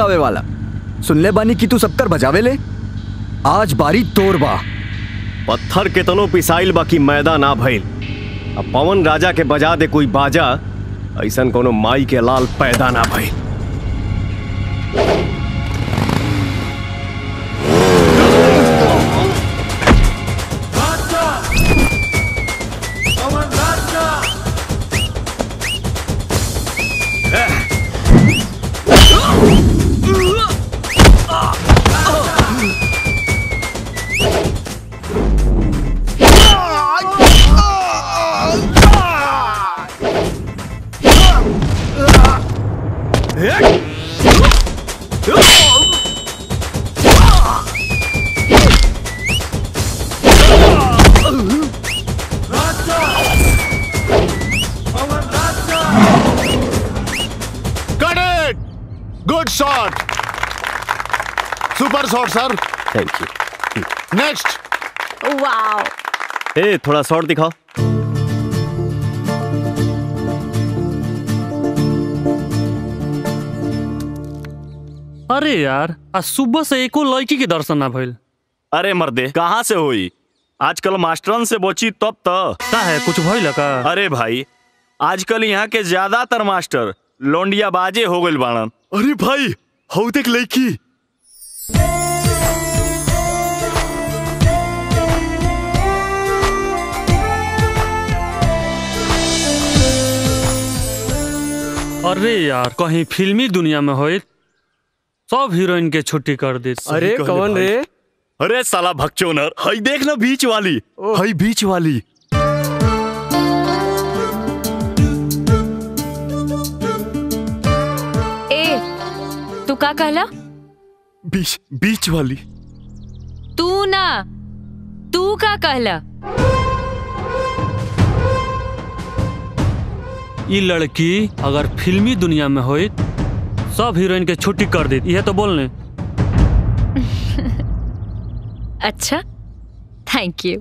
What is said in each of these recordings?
गावे वाला। सुन ले बानी कि तू सबकर बजावे ले। आज बारी तोर बा पत्थर के तनो पिसाइल बाकी मैदा ना भइल। अब पवन राजा के बजा दे कोई बाजा ऐसा कोनो माई के लाल पैदा ना भइल। Sir thank you next wow ए थोड़ा शॉर्ट दिखाओ अरे यार आज सुबह से एको लड़की के दर्शन ना भइल। अरे मर्दे कहाँ से होई? आजकल मास्टरन से बची तब तो। का है कुछ भइल का? अरे भाई आजकल यहाँ के ज़्यादातर मास्टर लोंडिया बाजे हो गइल बाड़न। अरे भाई हौ देख लड़की। अरे यार कहीं फिल्मी दुनिया में होई सब हीरोइन के छुट्टी कर दी। अरे कौन रे? अरे साला भक्चोनर हई देख ना बीच वाली हई बीच वाली। ए तू का कहला? बीच बीच वाली। तू ना तू का कहला? ये लड़की अगर फिल्मी दुनिया में होई सब हीरोइन के छुट्टी कर दी ये तो बोलने। अच्छा थैंक यू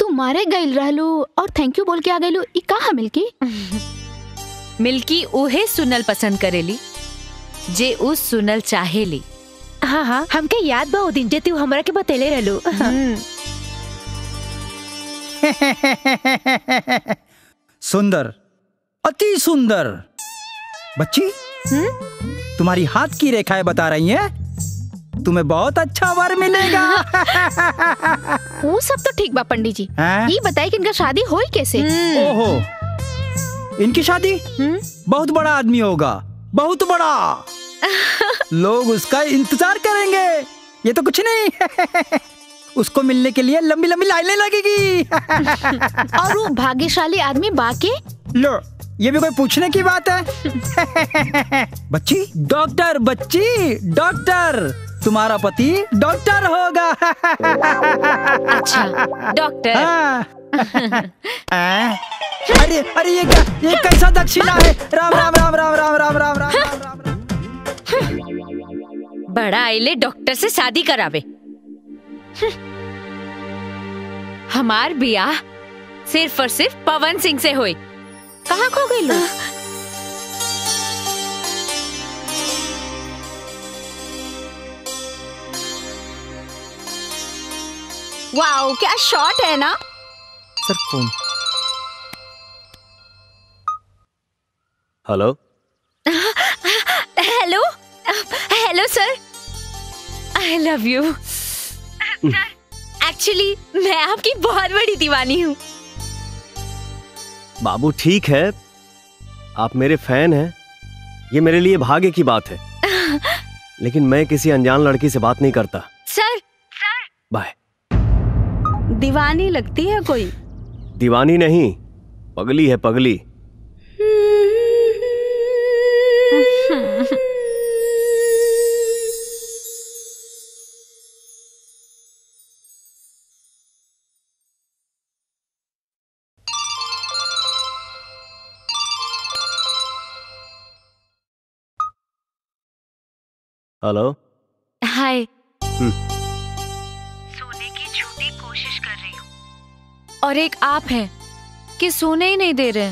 तू मारे गइल रहलू और थैंक यू बोल के आ गइलू ई कहा मिल्की? मिल्की उहे सुनल पसंद करेली। जे उस सुनल चाहेली हाँ हाँ हमके याद बा ओ दिन जे तू हमरा के बतेले रहलू। सुंदर अति सुंदर। बच्ची तुम्हारी हाथ की रेखाएँ बता रही हैं। तुम्हें बहुत अच्छा वर मिलेगा। वो सब तो ठीक बा पंडित जी हैं? ये बताई कि इनका शादी होई कैसे? ओहो इनकी शादी? बहुत बड़ा आदमी होगा बहुत बड़ा। लोग उसका इंतज़ार करेंगे ये तो कुछ नहीं उसको मिलने के लिए लंबी लंबी लाइनें लगेगी और वो भाग्यशाली आदमी बाकी लो ये भी कोई पूछने की बात है बच्ची डॉक्टर बच्ची डॉक्टर तुम्हारा पति डॉक्टर होगा अच्छा डॉक्टर हाँ। अरे अरे ये क्या ये कैसा दक्षिणा है राम राम राम राम राम राम राम राम राम बड़ा आइले डॉक्टर से शादी करावे। हमार बियाह सिर्फ़ और सिर्फ़ पवन सिंह से होई। कहाँ खो गई लोग वाओ क्या शॉट है ना? Sir phone. Hello? Hello? Hello sir. I love you actually मैं आपकी बहुत बड़ी दीवानी हूँ। बाबू ठीक है। आप मेरे फ़ैन हैं। ये मेरे लिए भाग्य की बात है। लेकिन मैं किसी अनजान लड़की से बात नहीं करता। सर बाय दीवानी लगती है कोई? दीवानी नहीं। पगली है पगली। हेलो? हाय। हम्म। सोने की झूठी कोशिश कर रही हूँ। और एक आप हैं कि सोने ही नहीं दे रहे।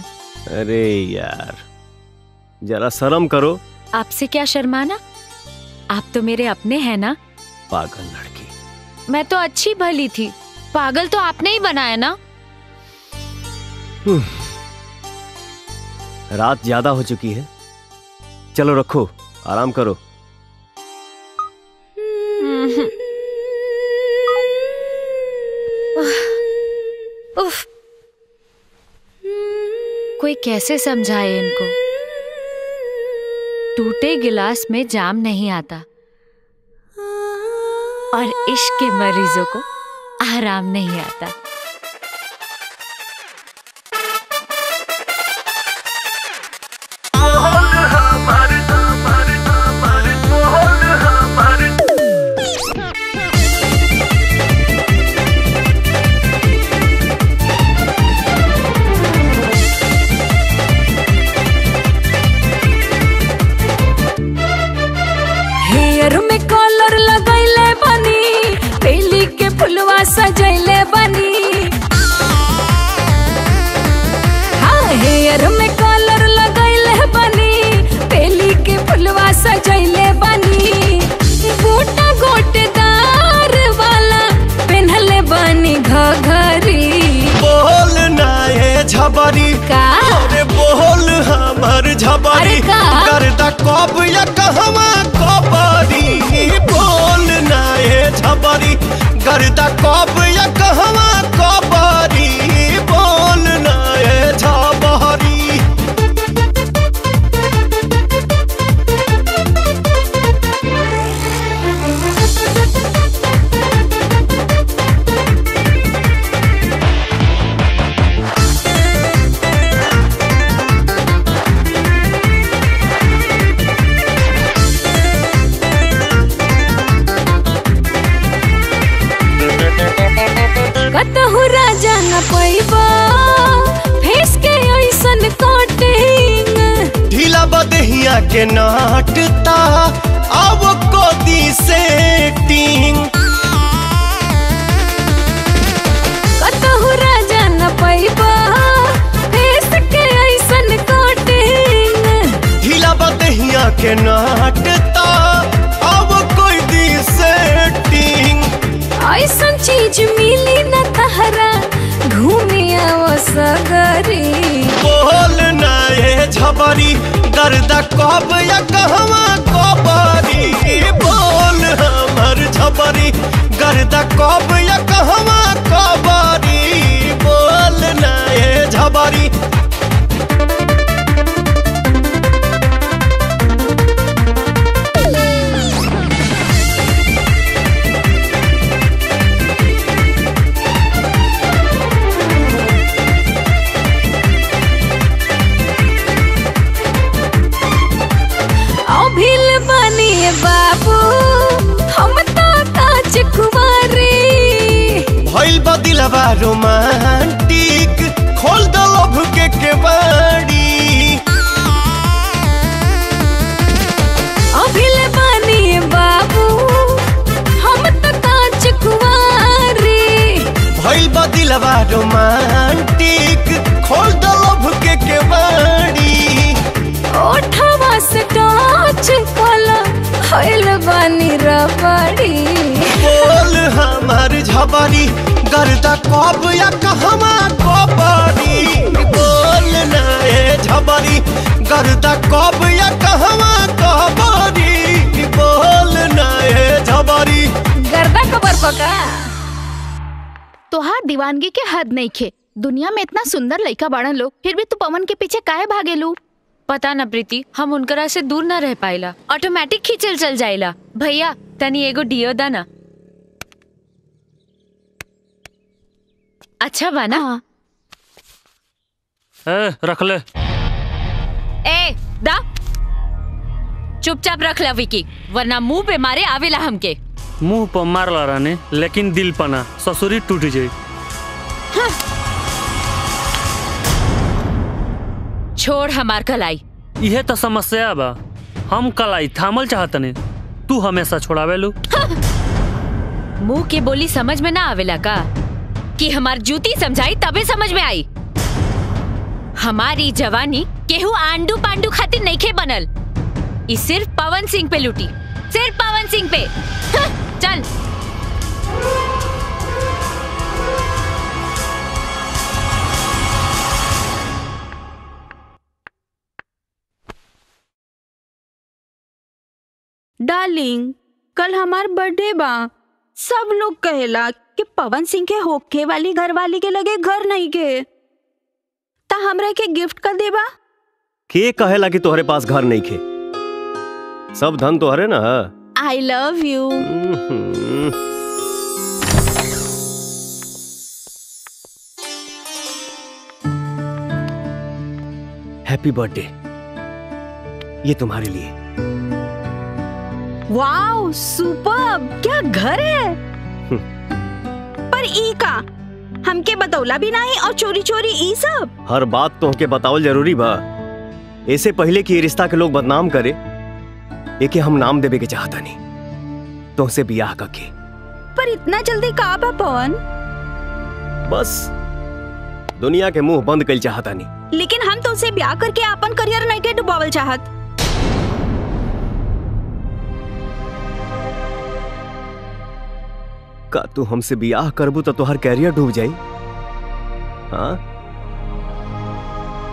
अरे यार जरा शर्म करो। आपसे क्या शर्माना? आप तो मेरे अपने हैं ना? पागल लड़की। मैं तो अच्छी भली थी। पागल तो आपने ही बनाया ना? रात ज़्यादा हो चुकी है। चलो रखो आराम करो। कोई कैसे समझाए इनको? टूटे गिलास में जाम नहीं आता। और इश्क के मरीजों को आराम नहीं आता। कब कहवा बोल ना छपरी झबरी गर्दा कब बदहिया के गर्दा कब या कहवा कबरी? बोल हमर झबरी गर्दा कब या कहवा भइल बदिलबा रोमांटिक खोल दो लभ के केवाड़ी। अभिल बनी बाबू हम तो काच कुमारी भइल बदिलबा रोमांटिक खोल दो लभ के केवाड़ी। ओठवा से टच कला खैल बनी रबड़ी हमार झबरी गर्दा कब या कहवा कबरी? बोल ना ए झबरी गर्दा कब या कहवा कबरी? बोल ना ए झबरी। गर्दा खबर पका। तोहार दीवानगी के हद नहीं खे। दुनिया में इतना सुंदर लड़का बाड़न लोग फिर भी तू पवन के पीछे काहे भागेलू? पता न प्रीति हम उनकरा से दूर न रह पाइला। ऑटोमेटिक खींचल चल जाइला। भैया तनी एगो डियो दा अच्छा बा ना ए रख ले। ए दा। चुपचाप रख ला विकी वरना मुँह पे मारे आवेला हमके। मुँह पर मारला रानी लेकिन दिल पना ससुरी टूट जाई छोड़ हमार कलाई। इहे तो समस्या बा। हम कलाई थामल चाहतनी तू हमेशा छोड़ावेलू। मुँह के बोली समझ में ना आवेला का? कि हमार जूती समझाई तबे समझ में आई। हमारी जवानी केहू आंडू पांडू खातिर नईखे बनल। ई सिर्फ़ पवन सिंह पे लुटी। सिर्फ़ पवन सिंह पे। चल। डार्लिंग कल हमार बर्थडे बा। सब लोग कहेला कि पवन सिंह के होखे वाली घर वाली के लगे घर नहीं के। ता हमरा के गिफ्ट कर देबा? के कहेला कि तोहरे पास घर नहीं खे सब धन तोहरे ना। I love you. Happy birthday ये तुम्हारे लिए। Wow super. क्या घर है? पर ई का हमके बतौला भी नहीं और चोरी चोरी ई सब? हर बात तो के बतावल ज़रूरी बा। ऐसे पहले कि रिश्ता के लोग बदनाम करे एके हम नाम देवे के चाहता नहीं तुमसे बियाह करके। पर इतना जल्दी का बा पवन? बस दुनिया के मुँह बंद कल चाहता नहीं लेकिन हम तो उसे ब्याह करके अपन करियर नहीं के डुबावल चाहत। का तू हमसे बियाह करबू तो तुहार कैरियर डूब जाई। हाँ?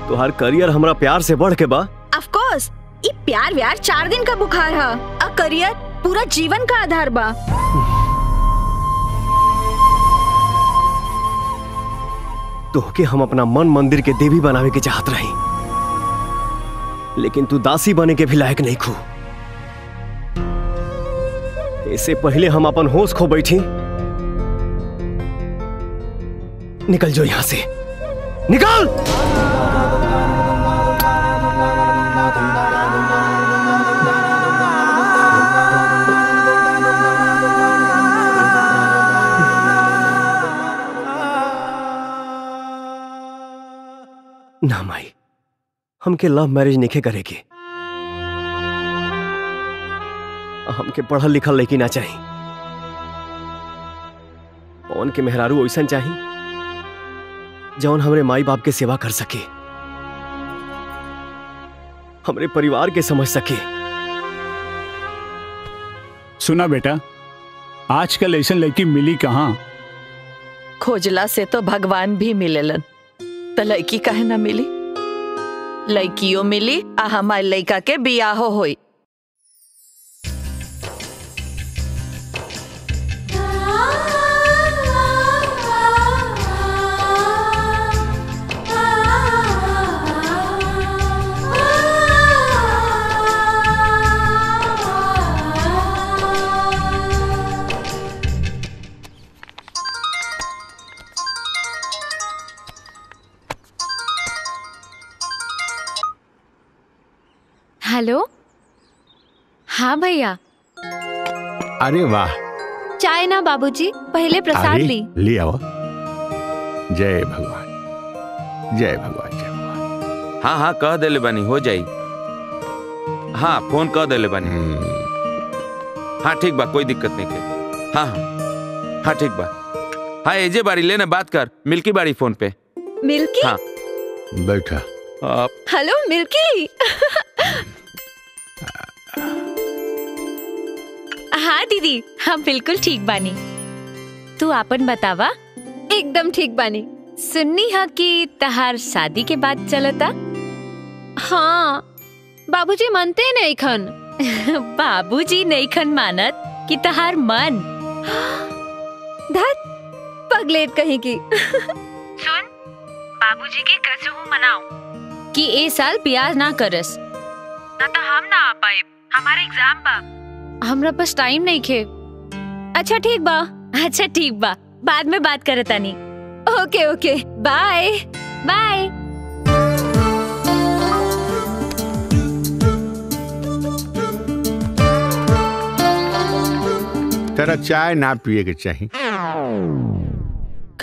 तुहार करियर हमरा प्यार से बढ़ के बा। ऑफ़ कोर्स ई प्यार व्यार चार दिन का बुखार है। अ करियर पूरा जीवन का आधार बा। तोहके हम अपना मन मंदिर के देवी बनावे के चाहत रही। लेकिन तू दासी बने के भी लायक नहीं खू। इससे पहले हम अपन होश खो बैठी। निकल जो यहाँ से। निकल! ना माई हमके लव मैरिज नहीं करेगी। हमके पढ़ल लिखल लेकिन ना चाहिए पवन के मेहरारू ऐसा चाहिए जौन हमरे माई बाप के सेवा कर सके। हमरे परिवार के समझ सके। सुना बेटा आजकल ऐसा लड़की मिली कहाँ? खोजला से तो भगवान भी मिलेलन तो लड़की काहे ना मिली? लड़कियों मिली आ हमारे लड़का के बियाहो होई। हेलो? हाँ भैया। अरे वाह। चाय ना बाबूजी। पहले प्रसाद ली। ले आओ। जय भगवान। जय भगवान जय हाँ हाँ कह देले बानी हो जाई। हाँ फ़ोन कह दे बनी। हाँ ठीक बा कोई दिक्कत नहीं के। हाँ हाँ। हाँ ठीक बा। हाँ एजे बारी लेना बात कर। मिल्की बारी फ़ोन पे। मिल्की? हाँ। बैठा। आप हेलो मिल्की? हाँ दीदी। हम बिल्कुल ठीक बानी। तू आपन बतावा। एकदम ठीक बानी। सुन्नी हा कि तहार शादी के बाद चलता? हाँ। बाबूजी मानते नहीं खन बाबूजी नहीं खन मानत कि तहार मन। धत पगलेट कहीं की। सुन बाबूजी के कसम मनाओ कि ए साल ब्याह ना करस। ना तो हम ना आ पाए हमारा एग्ज़ाम बा। हमरा पास टाइम नहीं खे। अच्छा ठीक बा। अच्छा ठीक बा। बाद में बात करे तानी ओके ओके। बाय बाय तेरा चाय ना पिए के चाहिए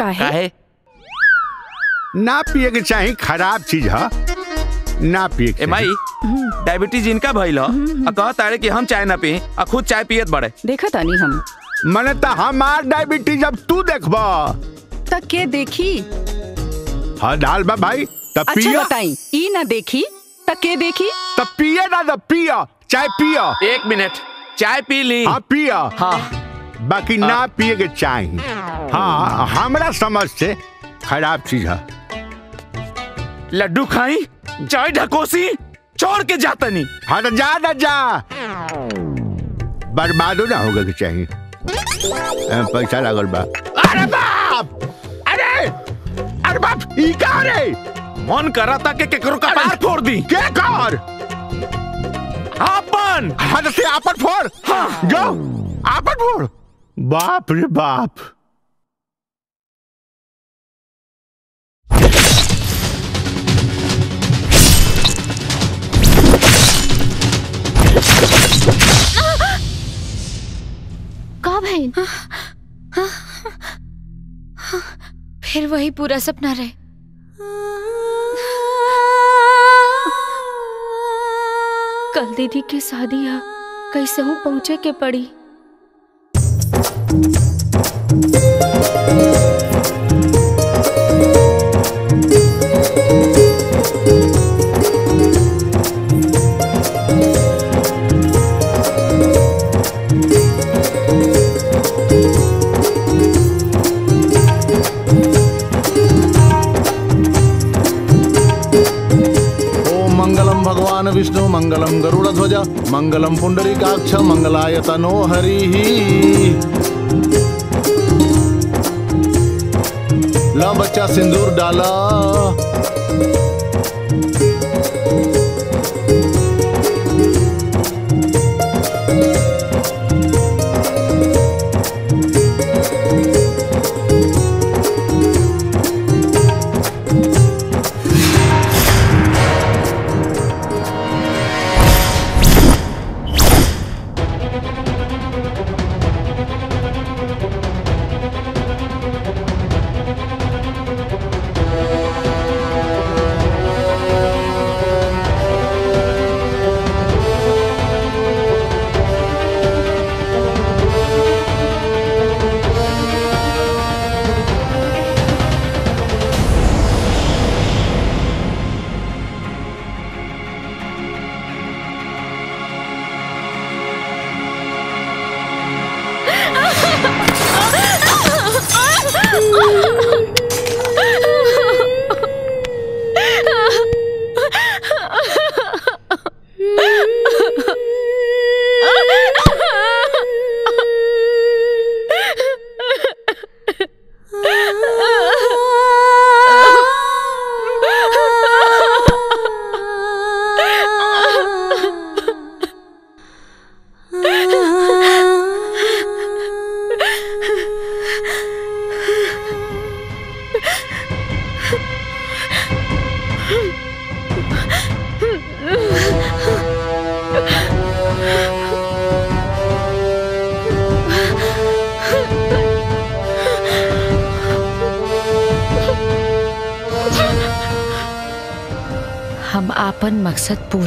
काहे? ना पिए के चाहिए खराब चीज़ है? ना पिए के माई डायबिटीज़ इनका भइल ह। आ कह तारे कि हम चाय ना पी आ खुद चाय पियत बड़े। देखा तानी हम। मने तो हमार डायबिटीज़ अब तू देखबा। तक के देखी? हाँ दाल बा भाई तब अच्छा पिया। बताई ई ना देखी तक के देखी? तब पिया ना तब पिया चाय पिया। एक मिनट चाय पी ली। हाँ पिया। हाँ। बाकी ना पिए के चाय हाँ हमरा समझ से खराब चीज़ है। लड्डू खाई चाय ढकोसी। छोड़ के जाता नहीं। हाँ तो जा ना जा। बर्बादो ना होगा के चाहिए। पैसा लागल बा। अरे बाप! अरे! अरे बाप ई का रे? मन करा था कि केकरो का पार फोड़ दी। के कर? आपन हाँ तो से आपन फोड़। हाँ। जो आपन फोड़। बाप रे बाप। का भइल फिर वही पूरा सपना रहे। कल दीदी की शादी है कैसे हूँ पहुँचे के पड़ी। ओम विष्णु मंगलम गरुड़ ध्वज मंगलम पुंडरीकाक्ष मंगलाय तनो हरि। ला बच्चा सिंदूर डाला। 7%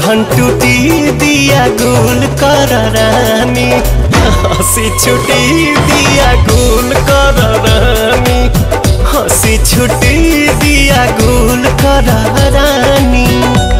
बंधन दिया गुल कर रानी। हँसी छुटी दिया गुल कर रानी। हँसी छुटी दिया गुल कर रानी।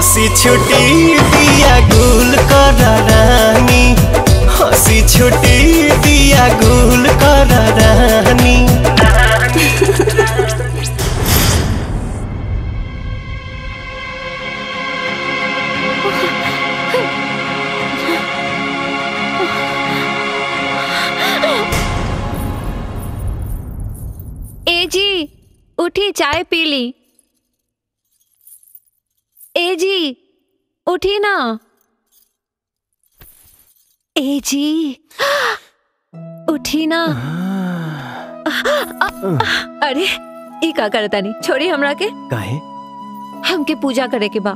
हँसी छुटी दिया गुल कर रानी। हँसी छुटी दिया गुल कर रानी। जी। उठी ना। अरे ई का करता नहीं? छोड़ी हमरा के काहे हमके पूजा करे के बा।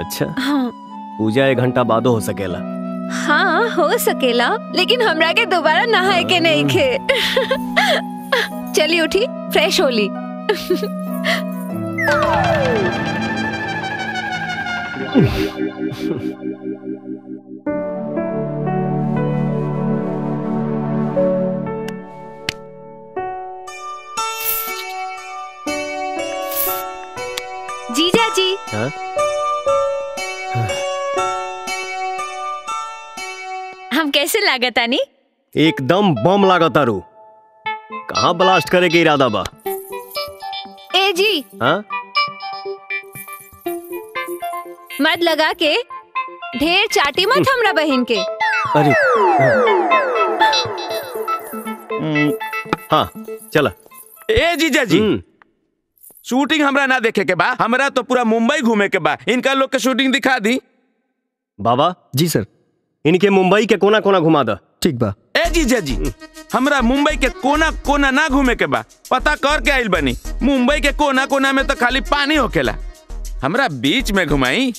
अच्छा। हाँ। पूजा एक घंटा बादो हो सकेला। हाँ हो सकेला लेकिन हमरा के दोबारा नहाए के नहीं खे। चली उठी फ्रेश होली हाँ? हम कैसे लागतानी एकदम बम लागत तारू कहाँ ब्लास्ट करे के इरादा बा? ए जी। हाँ? मत लगा के ढेर चाटी मत हमरा बहन के। अरे हम्म, हाँ चला। ए जीजा। जी शूटिंग हमरा ना देखे के बा। हमरा तो पूरा मुंबई घूमे के बा। इनका लोग के शूटिंग दिखा दी। बाबा जी सर। इनके मुंबई के कोना कोना घुमा दा। ठीक बा। ए जीजा जी हमरा मुंबई के कोना कोना ना घूमे के बा। पता कर के आइल बनी। मुंबई के कोना कोना में तो खाली पानी होकेला हमरा बीच में घुमाई।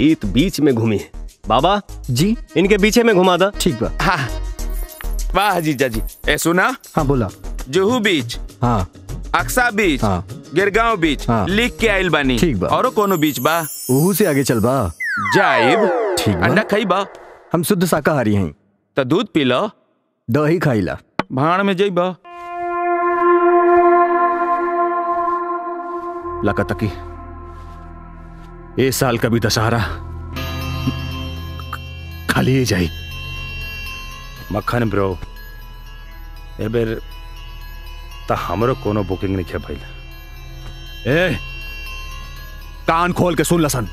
ईत बीच में घूमी है। बाबा जी। इनके पीछे में घुमा दा। ठीक बा। हाँ। वाह जीजा जी। ए सुना? हाँ बोला। जुहू बीच। हाँ। अक्सा बीच हाँ। गिरगांव बीच हाँ। लिख के आइल बानी। ठीक बा। औरो कोनो बीच बा? ओहू से आगे चल बा। जाइब। ठीक अंडा खाई बा? हम शुद्ध शाकाहारी हैं। तो दूध पी लो। दही खाइला भाड़ में जइबा। लगा तकी। ए साल का भी दशहरा। खाली जाई। मक्खन ब्रो। ए बेर त हमरो कोनो बुकिंग नहीं भइल। ए कान खोल के सुन लसन।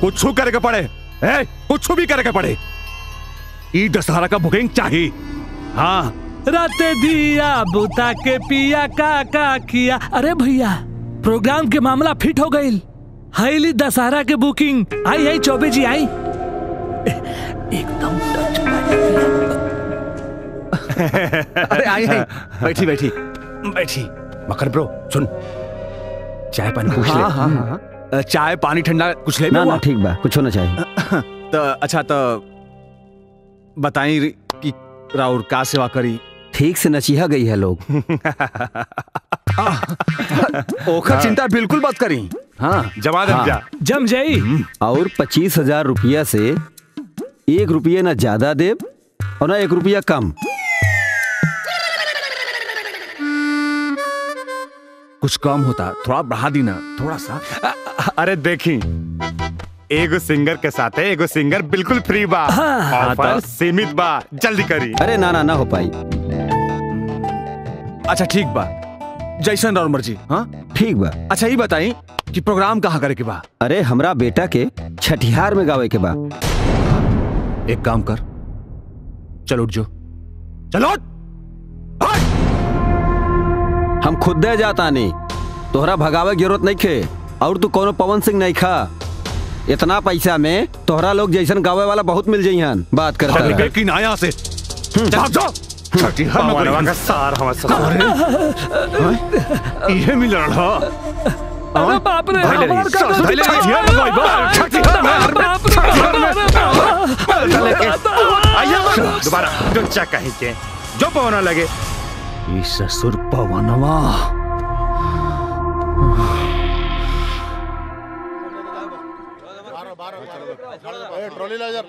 कुछ करे के पड़े। ए कुछ भी करे के पड़े। ई दशहरा का बुकिंग चाहिए हाँ। राते दिया बुता के पिया का का किया। अरे भैया प्रोग्राम के मामला फिट हो गई हाईली दशहरा के बुकिंग आई आई चौबे जी आई। एकदम अरे आई आई बैठी बैठी। बैठी। मकर ब्रो सुन। चाय पानी पूछ ले। हाँ, हाँ, हाँ। चाय पानी ठंडा कुछ ले ना ना ठीक बा कुछ होना चाहिए। तो अच्छा तो बताई कि राउर का सेवा करी? ठीक से नचीहा गई है लोग। ओखर चिंता बिल्कुल मत करी। हाँ। जमा दम जा। जम जाई। और पच्चीस हज़ार रुपया से एक रुपया ना ज़्यादा दे और ना एक रुपया कम। कुछ कम होता थोड़ा बढ़ा दी ना थोड़ा सा। अरे देखी एगो सिंगर के साथ एगो सिंगर बिल्कुल फ्री बा। हाँ, ऑफ़र तो- सीमित बा जल्दी करी। अरे ना ना ना हो पाई। अच्छा ठीक बा। जैसन राउर मर्ज़ी हाँ? ठीक बा। अच्छा ये बताई कि प्रोग्राम कहाँ करे के बा? अरे हमरा बेटा के छठिहार में गावे के बा। एक काम कर चलो उठ जो। चलो हम खुद दे जाता नहीं तोहरा भगावे की ज़रूरत नहीं खे और तू कोनो पवन सिंह नहीं खा इतना पैसा में तोहरा लोग जैसन गावे वाला बहुत मिल जाइहन बात करता अरे रह। लेकिन आया से इहे बाप रे हमार का धैले तो- बाप। बाप रे। आइए दोबारा जो चा कहीं के जो पवना लगे ई ससुर पवनवा ट्रॉली ला इधर।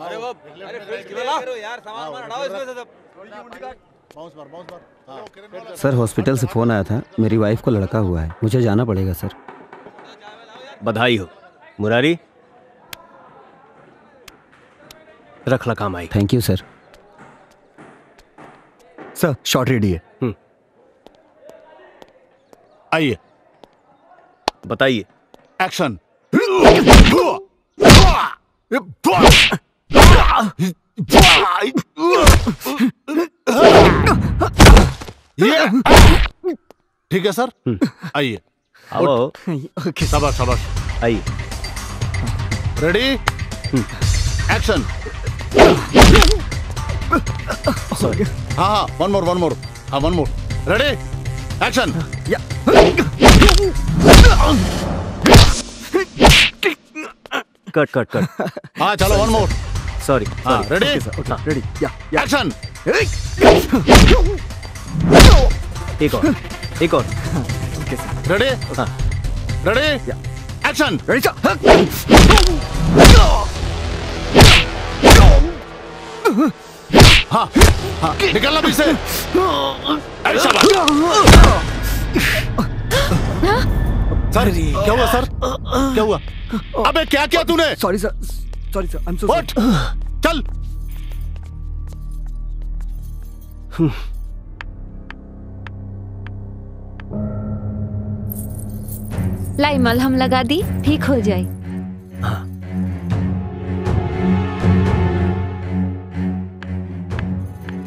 अरे वो अरे करो यार सामान हटाओ इसमें से सब बाउंस मार बाउंस मार। सर हॉस्पिटल से फ़ोन आया था। मेरी वाइफ को लड़का हुआ है। मुझे जाना पड़ेगा सर। बधाई हो। मुरारी? रख ला काम आई thank you sir sir shot ready है। आइए। बताइए। एक्शन ठीक है सर? आइए। आओ। शाबाश शाबाश। आइए। रेडी एक्शन हाँ हाँ वन मोर वन मोर हाँ one more ready action cut cut cut हाँ चलो वन मोर सॉरी हाँ सॉरी रेडी रेडी एक्शन एक और एक और रेडी रेडी एक्शन रेडी हाँ हाँ निकलना बीच से अरे शाबाश। सर क्या हुआ सर? क्या हुआ? अबे क्या किया तूने? Sorry sir sorry sir I am so चल। लाई मलहम लगा दी ठीक हो जाए।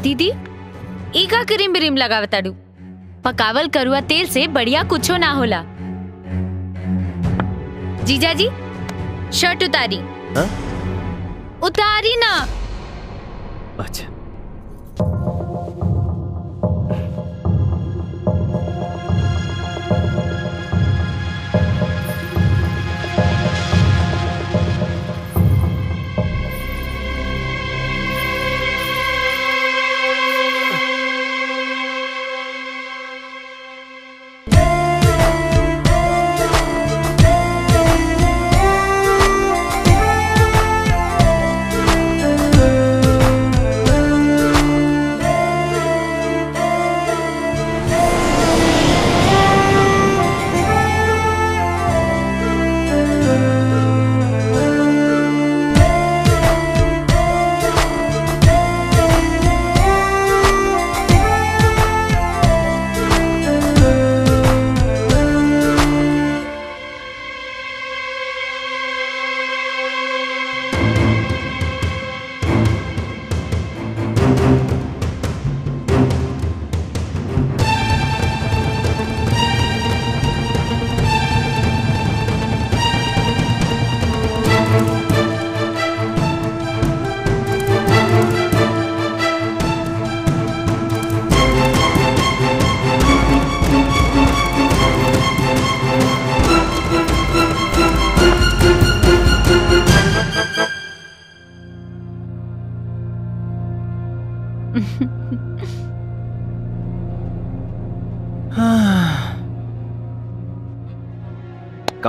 दीदी ईगा क्रीम ब्रीम लगावताड़ू। पकावल करुआ तेल से बढ़िया कुछ ना होला। जीजा जी शर्ट उतारी। हा? उतारी ना। अच्छा।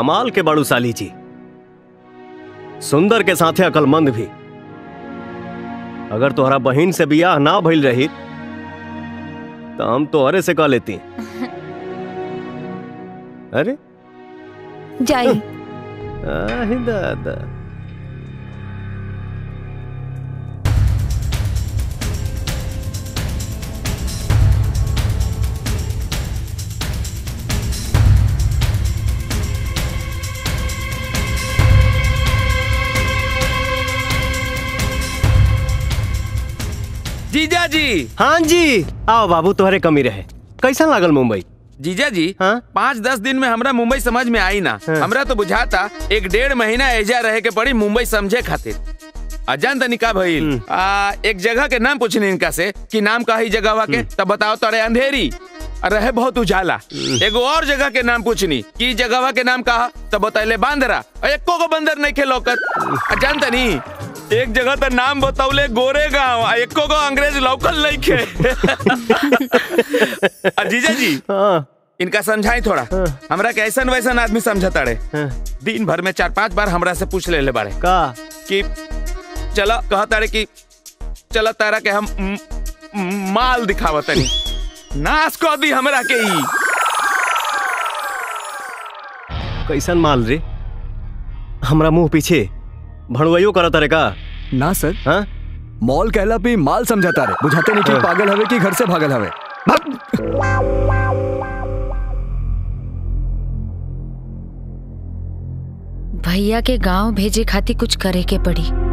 कमाल के बड़ू साली जी। सुंदर के साथे अकलमंद भी। अगर तोहरा बहन से बियाह ना भइल रही तो हम तोहरे से कह लेती। अरे? जाई। दादा जीजा जी। हाँ जी। आओ बाबू तुम्हारे कमी रहे। कैसा लागल मुंबई? जीजा जी हाँ? पाँच दस दिन में हमरा मुंबई समझ में आई ना हाँ। हमरा तो बुझाता एक डेढ़ महीना एजा रहे के पड़ी मुंबई समझे खातिर। अजान तनी का भइल? आ, एक जगह के नाम पूछनी इनका से कि नाम का ही जगह के तब बताओ तोरे अंधेरी। रहे बहुत उजाला। एगो और जगह के नाम पूछनी की जगह के नाम कहा तब बतैले बांदरा। एको को बंदर नहीं खेलौकत अजान तनी एक जगह तो नाम बतौले गोरे गाँव आ एको को अंग्रेज़ लौकल नहीं खे। आ, जीजा जी इनका समझाई थोड़ा। हमरा के ऐसन वैसन आदमी समझता रे। दिन भर में चार पाँच बार हमरा से पूछ ले ले बारे का? कि चला कहता रहे कि चला तारा के हम म, म, माल दिखावत तनी। नाश कर दी हमरा के ई। कैसन माल रे? हमरा मुँह पीछे। भड़ुआइयो करत रे का? ना सर। हाँ? मॉल कहला पे माल समझाता रे बुझाते नहीं कि हाँ। पागल हवे कि घर से भागल हवे। भैया के गाँव भेजे खाती कुछ करे के पड़ी।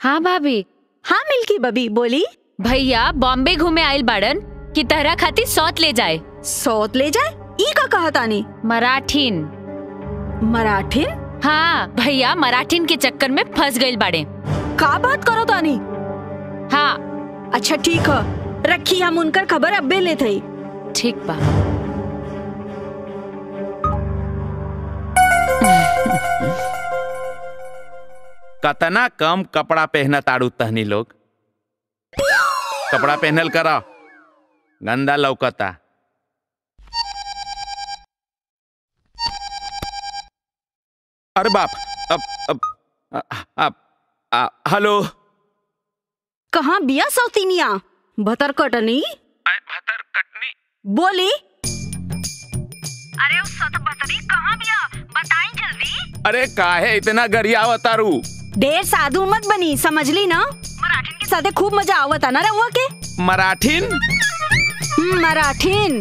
हाँ भाभी। हाँ मिल्की बबी बोली। भैया बॉम्बे घूमे आइल बाड़न कि तहरा खातिर सौत ले जाए। सौत ले जाए? ई का कहा तानी मराठीन। मराठीन? हाँ भैया मराठीन के चक्कर में फंस गइल बाड़े। का बात करो तानी हाँ। अच्छा ठीक है। रखी हम उनकर खबर अब्बे ले थई ठीक बा। कतना कम कपड़ा पहना ताड़ू तहनी लोग। कपड़ा पहनल करा। गंदा लौकता। अरे बाप अब अब अब हेलो। कहाँ बिया सौतीनिया? भतर कटनी? भतर कटनी। बोली। अरे उस सत बतरी कहाँ बिया? बताई जल्दी। अरे काहे इतना गरिया अवतारू ढेर साधु मत बनी समझली ना? मराठीन के साथे खूब मज़ा आवता ना रहुआ के? मराठीन? हम्म, मराठीन।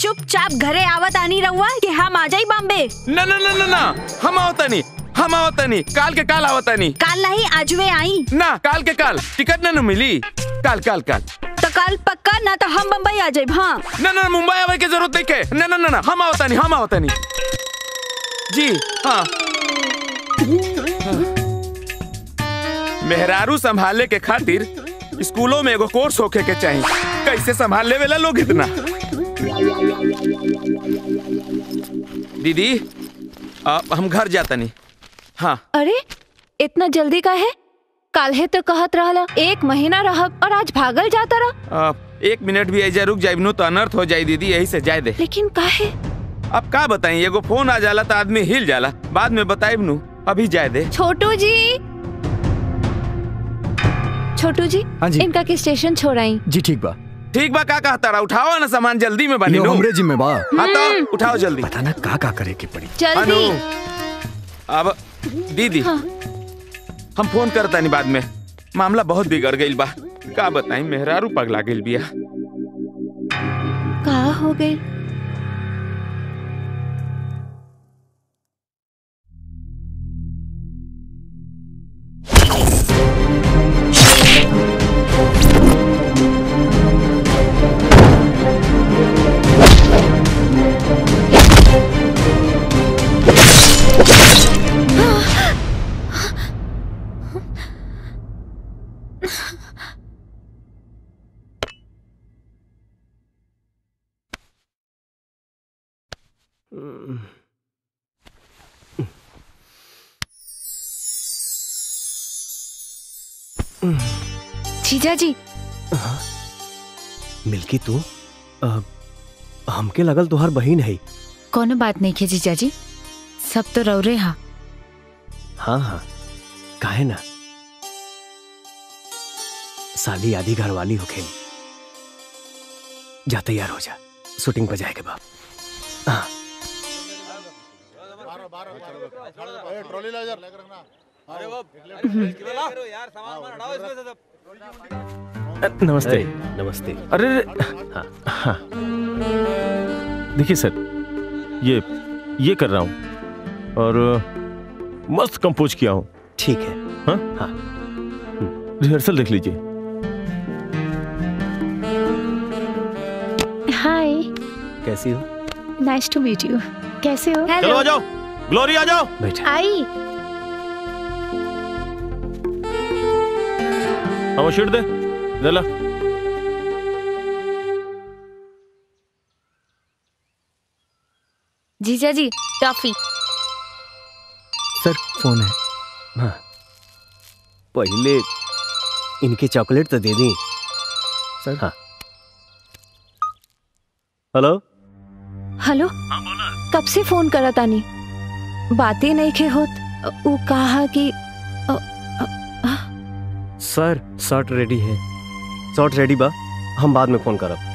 चुपचाप घरे आवत आनी रहुआ कि हम आ जाई बॉम्बे न न न न न हम आवतनी हम आवतनी काल के काल आवतनी काल नहीं आजवे आई। ना काल के काल टिकट न न मिली। काल काल काल। तो कल पक्का ना तो हम बम्बई आ जाए हाँ। न न मुंबई आवे के ज़रूरत नहीं के। न न न न हम आवतनी हम आवतनी जी हाँ। मेहरारू संभाले के खातिर स्कूलों में एगो कोर्स होके के चाहिए कैसे संभाल ले वेला लोग इतना? दीदी अब हम घर जातनी हाँ। अरे इतना जल्दी का है? काल है तो कहत रहला एक महीना रहब और आज भागल जाता रहा। अब एक मिनट भी ऐजा रुक नु तो अनर्थ हो जाई दीदी यही से जाए दे। लेकिन काहे अब का बताई एगो फ़ोन आ जाला तो आदमी हिल जाला बाद में बताइब नु अभी जाए दे। छोटू जी छोटू जी हाँ जी। इनका के स्टेशन छोड़ाई जी ठीक बा। ठीक बा का कहता रहा उठाओ ना सामान जल्दी में बनी नु हमरे जिम्मे बा। हाँ तो उठाओ जल्दी। पता ना का का करे के पड़ी। जल्दी। अब दीदी हाँ। हम फ़ोन करता नहीं बाद में। मामला बहुत बिगड़ गई बा। का बताई मेहरारू पगला गेल बिया। का हो गए जीजा जी। मिल्की तू? हमके लगल तुहार बहिन है। कोनो बात नहीं के जीजा जी। सब तो रौरे हा। हाँ हाँ। काहे ना? साली आधी घर वाली हो खेली जा तैयार हो जा। शूटिंग पे जाएगा बाप। हाँ। ट्रॉली ला इधर अरे वो यार सामान हटाओ इसमें से सब नमस्ते। नमस्ते। अरे हाँ। हाँ। देखिए सर ये ये कर रहा हूँ और मस्त कंपोज किया हूँ। ठीक है। हाँ? हाँ। रिहर्सल देख लीजिए। हाय कैसी हो? नाइस टू मीट यू कैसे हो? चलो आ जाओ। ग्लोरी आ जाओ। बैठ। आई। हाँ शीट दे। दे ला। जीजा जी टॉफी सर फ़ोन है। हाँ। पहले इनके चॉकलेट तो दे दी। सर। हाँ। हेलो? हेलो? कब से फ़ोन करा तानी? बातें नहीं खे होत वो कहा कि सर शर्ट रेडी है। शर्ट रेडी बा हम बाद में फ़ोन करब।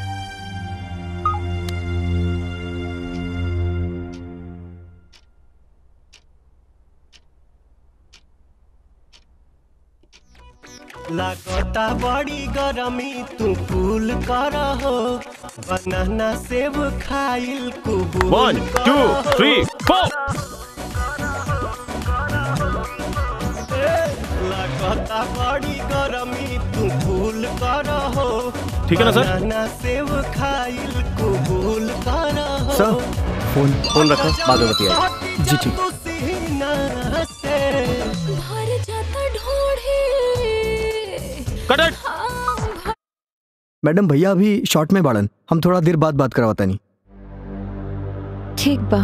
लगता बड़ी गरमी तू कूल कर हो बनाना सेब खाइल कुबूल 1 2 3 4 पता तू भूल कर हो। ठीक है ना सर? ना सेव खाइल कर हो। सर फ़ोन फ़ोन रखो बाद में बताइए जी ठीक। कट मैडम भैया अभी शॉर्ट में बाड़न। हम थोड़ा देर बाद बात करवाता नहीं ठीक बा।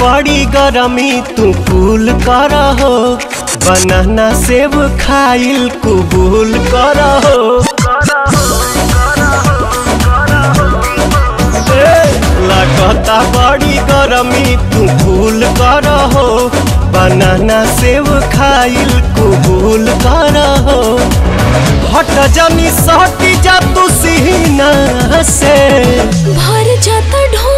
बड़ी गरमी, तू कूल कर हो बनाना सेब खाइल, कुबूल कर हो लागता बड़ी गरमी, तू कूल कर हो बनाना सेब खाइल, कुबूल कर हो हट जनी, सटी जा तू सीना से। भर जाता ढोढ़े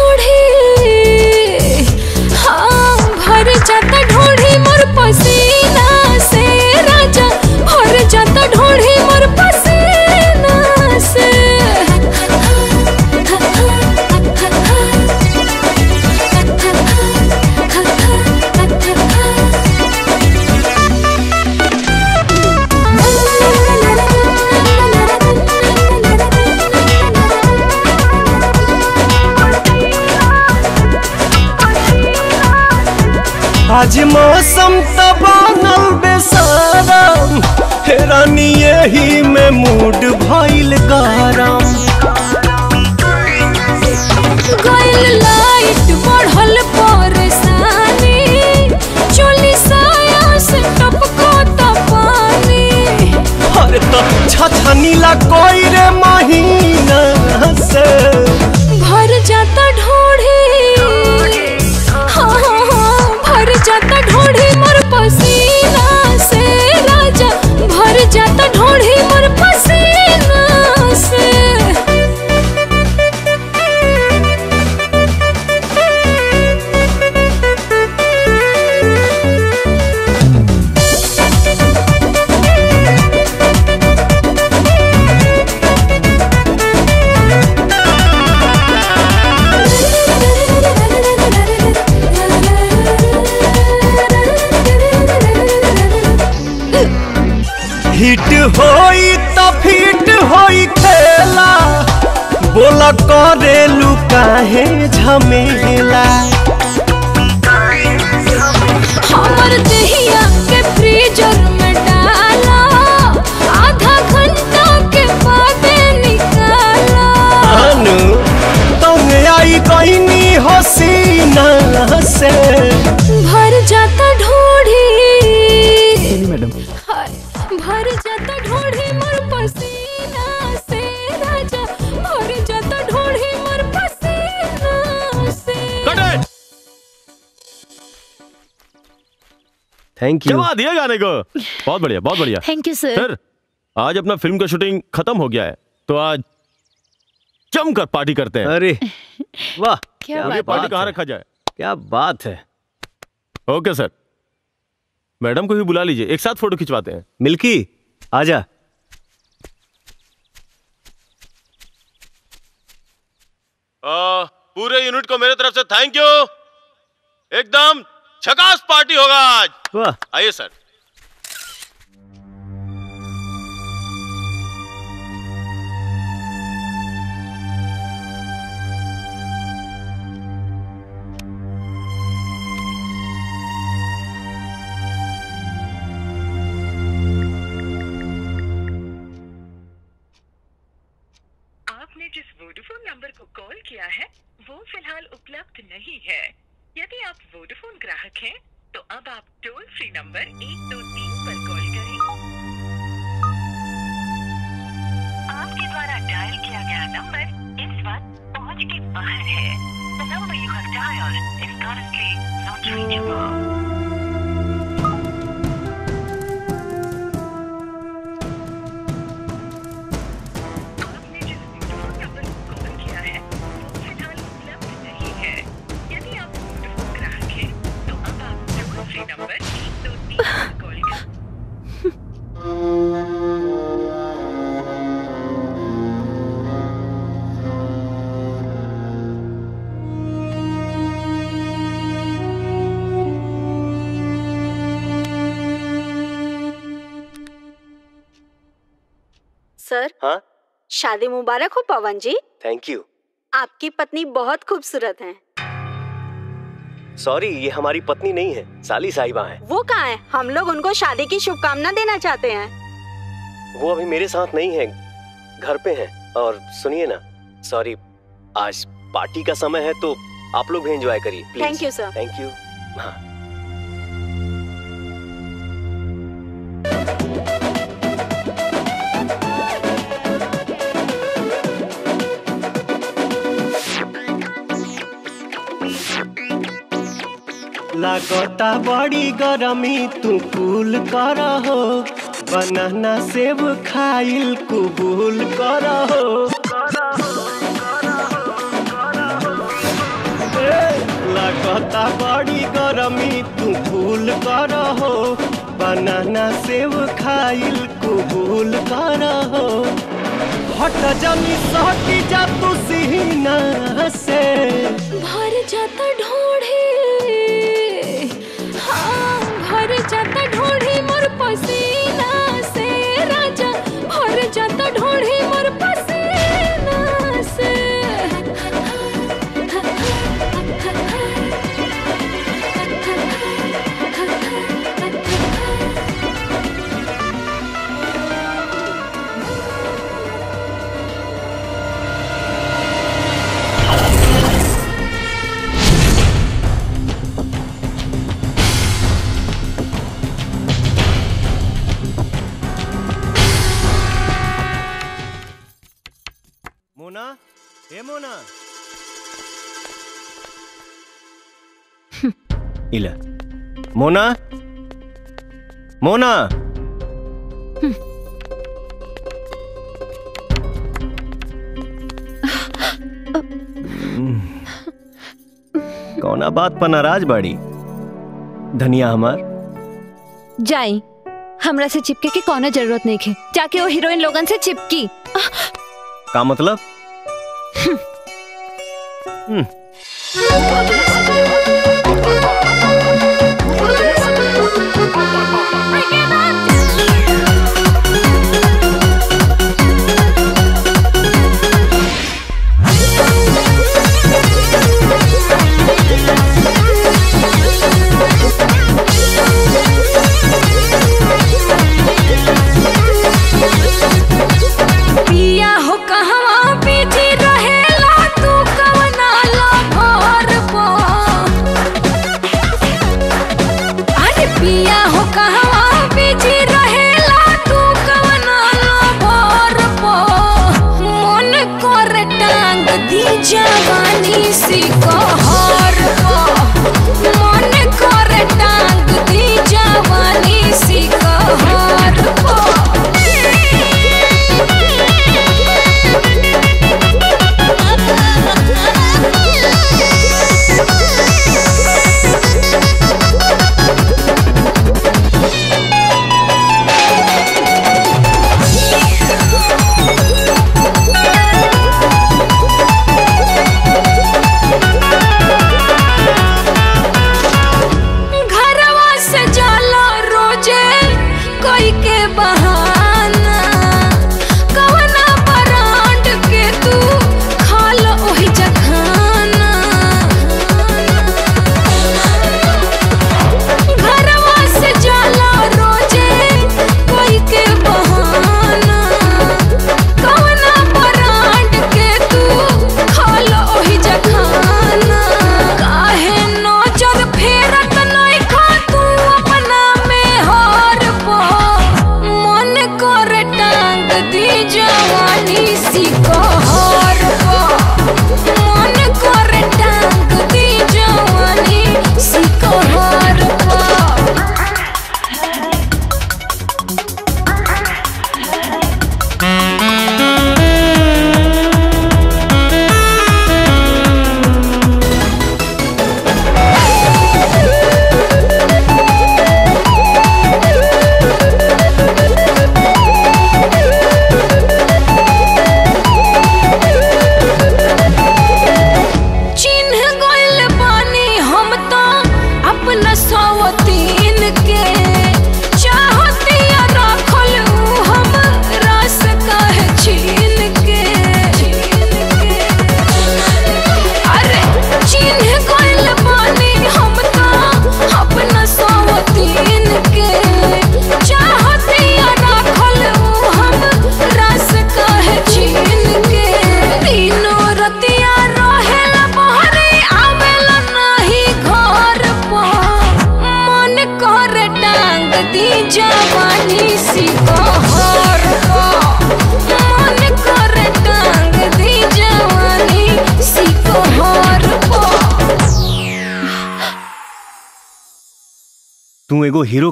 पसीना से राजा भर जाता ढोढ़े आज मौसम तो बनल बेसारम। हेरानी यही में मूड भइल गरम। गइल लाइट बढ़ल परेशानी चोली साया से टपको त पानी। तो कोई रे महीना से। जाता ढोढ़ी मोर बोल का झमेला। हमर दहिया के फ्रीजर में डाला आधा घंटा के बाद निकाला। अनु तुम आई हसीना से। थैंक यू जवा दिया गाने को? बहुत बढ़िया बहुत बढ़िया। Thank you sir. सर आज अपना फ़िल्म का शूटिंग खत्म हो गया है तो आज जमकर पार्टी करते हैं। अरे वाह क्या बात। पार्टी। कहाँ रखा जाए? क्या बात है। ओके सर मैडम को भी बुला लीजिए एक साथ फ़ोटो खिंचवाते हैं। मिल्की आजा। आ, पूरे यूनिट को मेरे तरफ़ से थैंक यू एकदम झकास पार्टी होगा आज। आइए सर। आपने जिस वोडाफोन नंबर को कॉल किया है वो फ़िलहाल उपलब्ध नहीं है। यदि आप वोडाफोन ग्राहक हैं तो अब आप टोल फ्री नंबर एक दो तीन पर कॉल करें आपके द्वारा डायल किया गया नंबर इस वक्त पहुँच के बाहर है The number you have is currently not reachable. शादी मुबारक हो पवन जी। थैंक यू आपकी पत्नी बहुत खूबसूरत है। सॉरी ये हमारी पत्नी नहीं है साली साहिबा है। वो कहाँ है? हम लोग उनको शादी की शुभकामना देना चाहते हैं। वो अभी मेरे साथ नहीं है घर पे है। और सुनिए ना सॉरी आज पार्टी का समय है तो आप लोग भी एंजॉय करिए thank you sir. Thank you हाँ। लागता बड़ी गरमी, तू कूल कर हो बनाना सेब खाइल कुबूल कर हो लागता बड़ी गरमी, तू कूल कर हो बनाना सेब खाइल कुबूल कर हो हट जमी सहटी जा तू सीना से। भर जाता ढोढ़ी। ढोढ़ी मोना ए मोना इला मोना मोना कौना बात पर नाराज़ बाड़ी? धनिया हमार? जाई हमरा से चिपके के कोनो ज़रूरत नहीं है जाके वो हीरोइन लोगन से चिपकी। का मतलब? हम्म टांग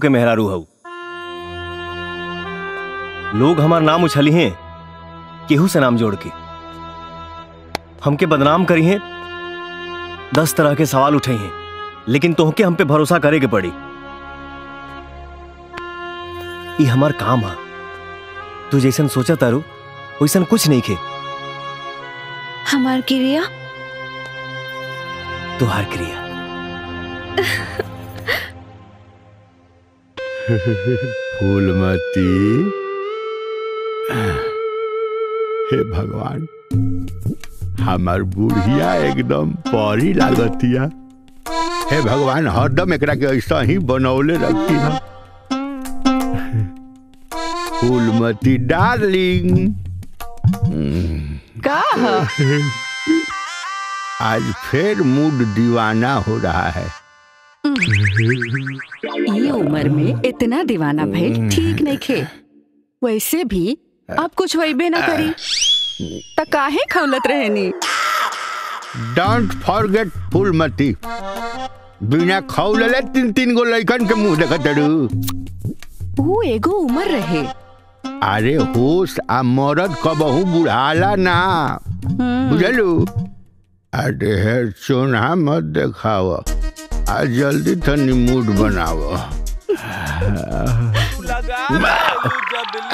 के मेहरारू हऊ। लोग हमार नाम उछली हैं केहू से नाम जोड़ के। हमके बदनाम करी हैं दस तरह के सवाल उठे हैं लेकिन तोहके हम पे भरोसा करे के पड़ी। ई हमार काम है। तू जैसन सोचा तारू वैसन कुछ नहीं खे। हमार क्रिया? तुहार क्रिया। फूलमती। हे भगवान हमार बुढ़िया एकदम परी लागतिया हे भगवान हरदम एकरा के ऐसा ही बनौले रखती ना फूलमती डार्लिंग। का आज फिर मूड दीवाना हो रहा है। ई उम्र में इतना दीवाना भइल ठीक नहीं खे। वैसे भी अब कुछ वैबे ना करी। त काहे खौलत रहेनी। Don't forget Phoolmati. बिना खौलले तीन तीन गो लइकन के मुँह देखत तड़ू वो एगो उम्र रहे। अरे होश आ मरद कबहू बुढ़ाला ना। बुझलू? अरे सोना मत देखाव। आ जल्दी तनी मूड बनाव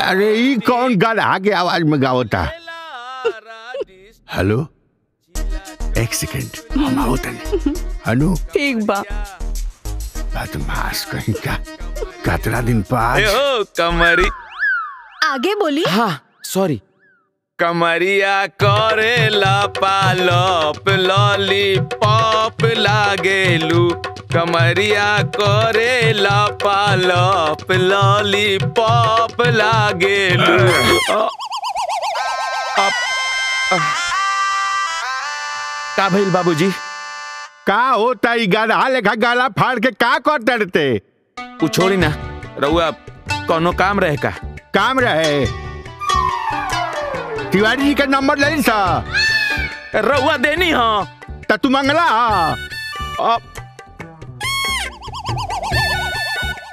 अरे ई कौन गधा के आवाज़ में गावता? हेलो? एक सेकंड हम आओ तनी अनु ठीक बा। बदमाश कहीं का कतरा दिन हो कमरी। आगे बोली। हाँ सॉरी कमरिया करेला पालप लॉलीपॉप लागेलू। कमरिया करेला पालप लॉलीपॉप लागेलू। अ- का भइल बाबूजी? का होता ई गधा लेखा गला फाड़ के का कर डरते? उ छोड़ी ना रउआ कोनो काम रहे का? काम रहे? तिवारी जी का नंबर ले सा रउआ देनी हाँ त तू मंगला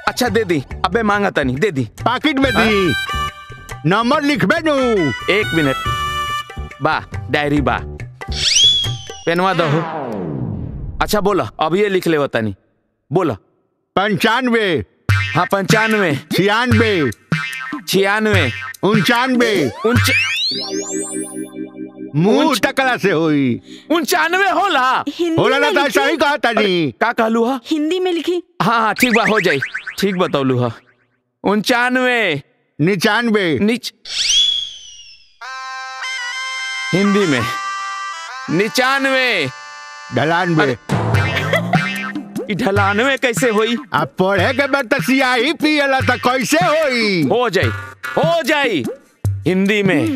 अच्छा दे दी अबे मांगा तनी दे दी पाकिट में दी नंबर लिखबे नु एक मिनट बा डायरी बा पेनवा दो अच्छा बोला अब ये लिख ले तनी बोला पंचानवे हाँ पंचानवे छियानवे छियानवे उनचानवे उनच मुँह टकला से होई। उनचानवे होला। होला ना तो ऐसा ही कहा तनी का कहलू हा हिंदी में लिखी। हाँ हाँ ठीक बा हो जाई ठीक बतौलू हा उनचानवे। निचानवे। निच हिंदी में। निचानवे। ढलानवे। ढलानवे कैसे होई? अब पढ़े के बाद तो सियाही पियला तो कैसे होई? हो जाई हो जाई हिंदी में।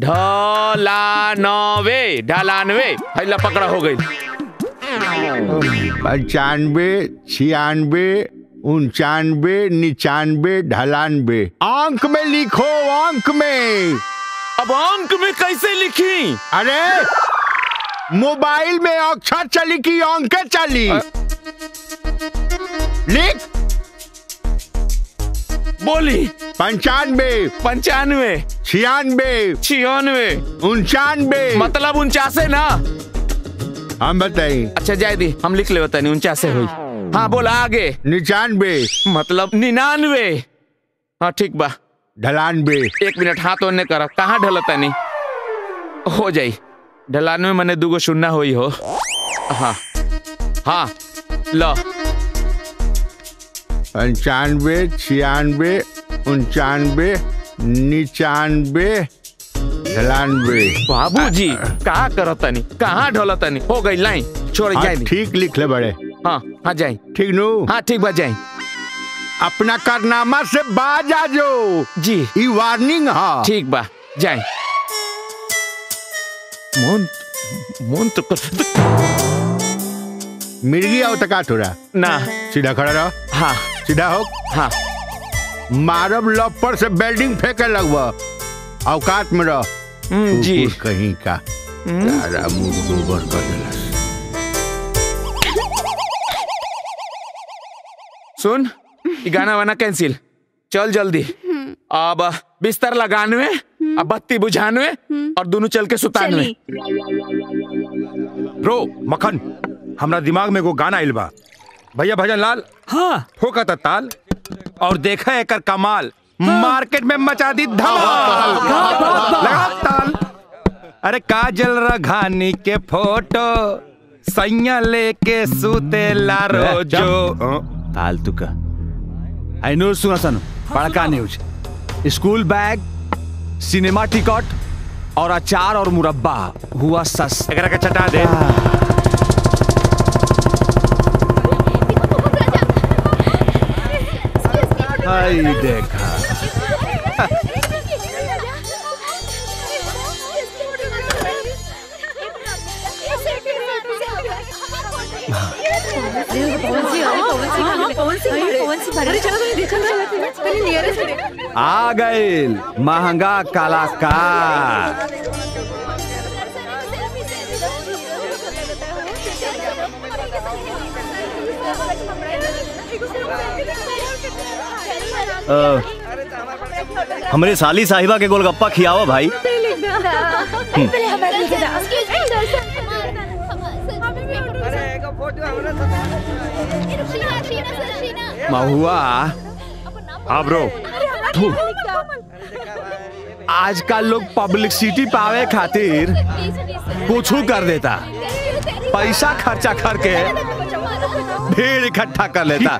ढलानवे ढलानवे। हैला पकड़ा हो गई। पंचानवे छियानवे उनचानवे निचानवे ढलानवे। अंक में लिखो अंक में। अब अंक में कैसे लिखी? अरे मोबाइल में अक्षर चली की अंक चली? लिख। बोली? पंचानवे। पंचानवे। छियानवे। छियानवे। उनचानवे। मतलब उनचासे ना? हम बताई अच्छा जाए दी। हम लिख ले बतानी उनचासे हुई। हाँ बोला आगे। निचानवे। मतलब निन्यानवे हाँ ठीक बा। ढलानवे। एक मिनट हाथ ओने कर कहाँ ढलता नहीं हो जाई। ढलानवे मने दूगो सुनना होई हो। हाँ। हाँ लो। पंचानवे छियानवे उनचानवे निचानवे ढलानवे। बाबूजी कहाँ करतनी? कहाँ ढलतनी? हो गई लाइन छोड़ हाँ, जाए ठीक लिख ले बड़े। हाँ हाँ जाए। ठीक नु? हाँ ठीक बा जाए। अपना कारनामा से बाज आ जो। जी। ई वार्निंग हा। ठीक बा जाए। मोन मोन तो कर मिर्गी आओ तका थोड़ा। ना। सीधा खड़ा रहो। हाँ। सीधा हो। हाँ। मारब लपर से बेल्डिंग फेंके लगवा औकात में रह। जी। कहीं का। तारा मुँह गोबर कर देलस सुन ये गाना वाना कैंसिल। चल जल्दी। अब बिस्तर लगानवे अब बत्ती बुझानवे और दोनों चल के सुतानवे। ब्रो मक्खन हमरा दिमाग में एगो गाना आइल बा। भैया भजन लाल? हाँ। ठोका था ताल। और देखा एकर कमाल। मार्केट में मचा दी धमाल। लगा ताल। अरे काजल रघानी के फ़ोटो सैया लेके सूते ला रोजो। फालतू का आई नो सुना सन। बड़का news. School bag cinema ticket और अचार और मुरब्बा। हुआ सस के चटा दे। आई देखा। आ गए महँगा कलाकार। अ, हमरे साली साहिबा के गोलगप्पा खियावा भाई। महुआ हाँ ब्रो। आजकल लोग पब्लिसिटी पावे खातिर कुछ कर देता। पैसा खर्चा करके भीड़ इकट्ठा कर लेता।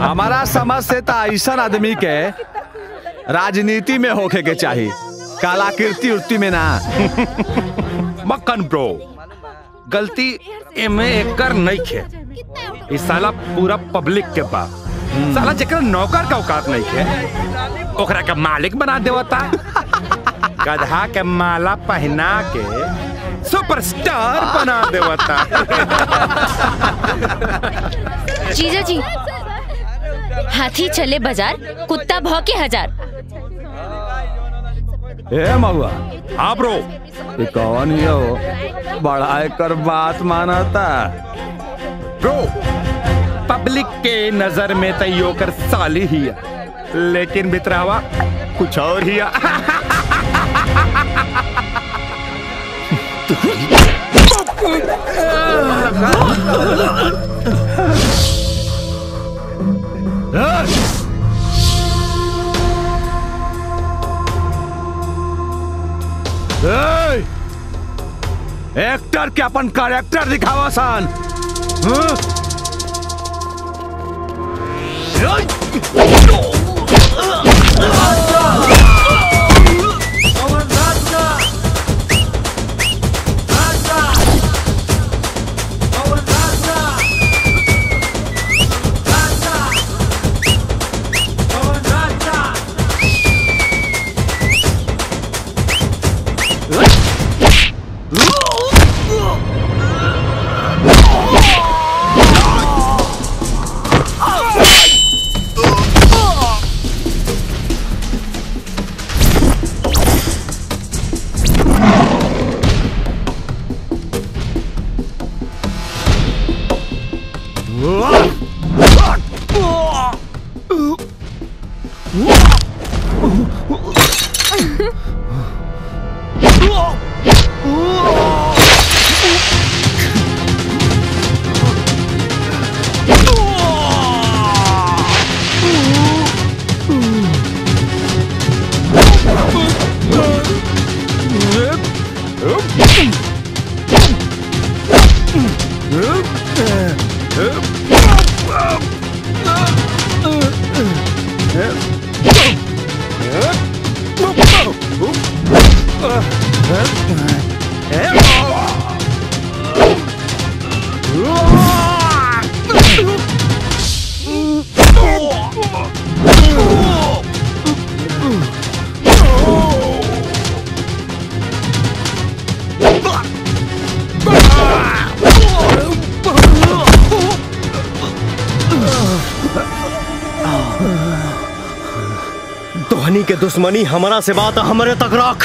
हमारा समझ से तो ऐसा आदमी के राजनीति में होके के चाहिए कलाकृति उर्ति में ना। मक्खन ब्रो गलती एमे एकर नहीं खे। ई साला पूरा पब्लिक के बा साला जेकर नौकर का औकात नहीं खे ओकरा के मालिक बना देवता। गधा के माला पहना के सुपरस्टार बना देवता। जीजा जी हाथी चले बाज़ार कुत्ता भौके हज़ार। ए महुआ हाँ ब्रो ये कौन ही हो बड़ा कर बात माना था ब्रो पब्लिक के नज़र में तैयो कर साली ही है। लेकिन बितरावा कुछ और ही है। ए! एक्टर के अपन कैरेक्टर दिखावा सन हाँ? दुश्मनी हमारा से बात हमारे तक रख।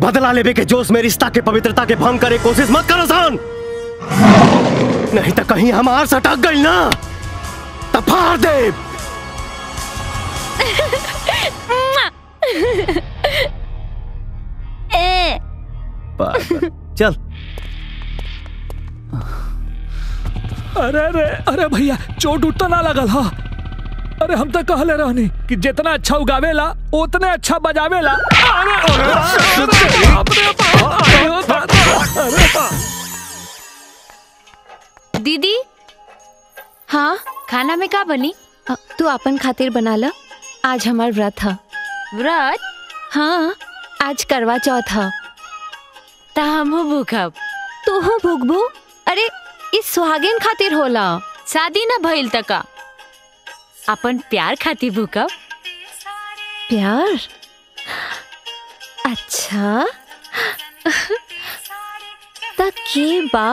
बदला लेवे के जोश में रिश्ता के पवित्रता के भंग करे कोशिश मत करो सान नहीं तो कहीं हमार सटक गई ना। तो फाड़ दे। चल। अरे अरे अरे भैया चोट उठ तो ना लगल हा। अरे हम तो कहले रहनी कि जितना अच्छा उगावेला उतने अच्छा बजावेला। दादा, हाँ खाना में का बनी? तू अपन खातिर बना ला। आज हमार व्रत है। व्रत? हाँ आज करवा चौथ है। ता हमहू भूखब। तू हो भूखबू? अरे इस सुहागिन खातिर होला। शादी ना भइल तका। अपन प्यार खातिर भूखब प्यार? अच्छा. त के बा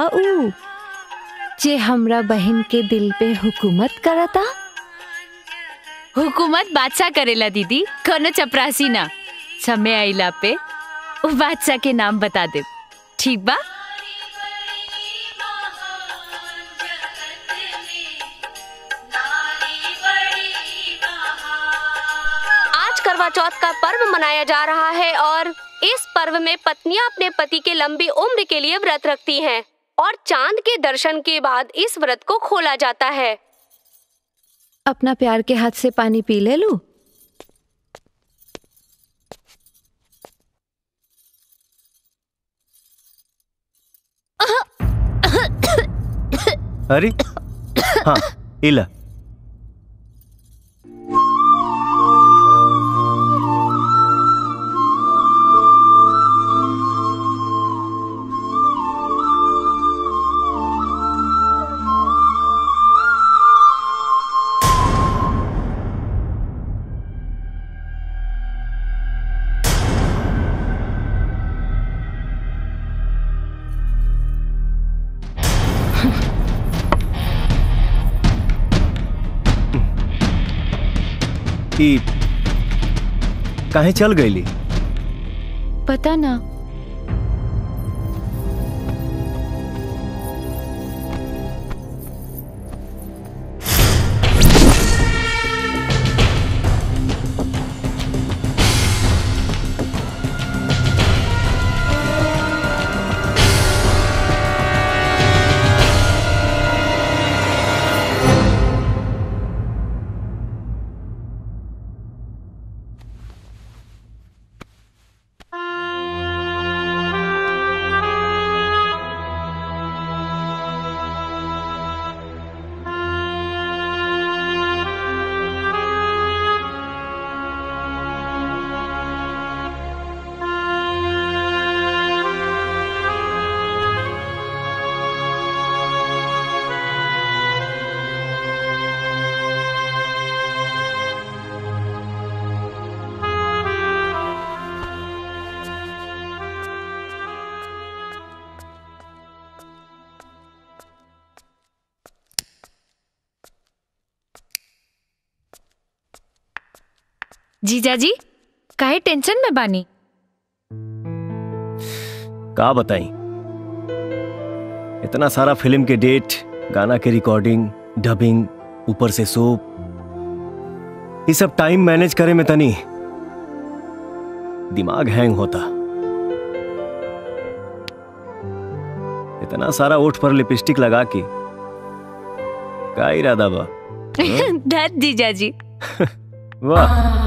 जे हमरा बहन के दिल पे हुकूमत करता? हुकूमत बादशाह करेला, दीदी। कोनो चपरासी ना। समय आइला पे बादशाह के नाम बता दे ठीक बा? करवा चौथ का पर्व मनाया जा रहा है और इस पर्व में पत्नियाँ अपने पति के लंबी उम्र के लिए व्रत रखती हैं और चाँद के दर्शन के बाद इस व्रत को खोला जाता है। अपना प्यार के हाथ से पानी पी ले लू? अरे हाँ इला ई कहे चल गईली। पता ना जीजा जी काहे टेंशन में बानी? का बताई? इतना सारा फ़िल्म के डेट गाना के रिकॉर्डिंग डबिंग ऊपर से सोप ये सब टाइम मैनेज करे में तनी दिमाग हैंग होता। इतना सारा ओठ पर लिपस्टिक लगा के का इरादा बा? धत जीजा जी। वाह।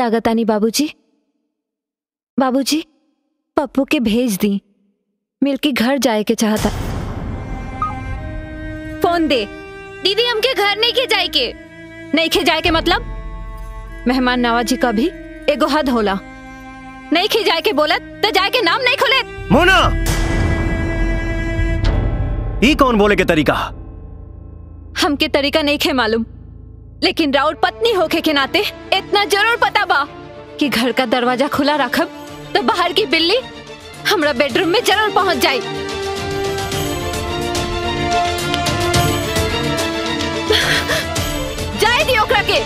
लागतानी बाबूजी? बाबूजी पप्पू के भेज दी। मिलके घर जाए के चाहता। फ़ोन दे। दीदी हमके घर नहीं के जाए के। नहीं खे जाए के मतलब? मेहमान नवाजी का भी एगो हद होला। नहीं खे जाए के बोलत तो जाए के नाम नहीं खोले। मोना! ई कौन बोले के तरीका? हमके तरीका नहीं खे मालूम। लेकिन राउत पत्नी होके के नाते इतना ज़रूर पता कि घर का दरवाज़ा खुला रखब तो बाहर की बिल्ली हमरा बेडरूम में ज़रूर पहुँच जाई जाए दी ओकरा के।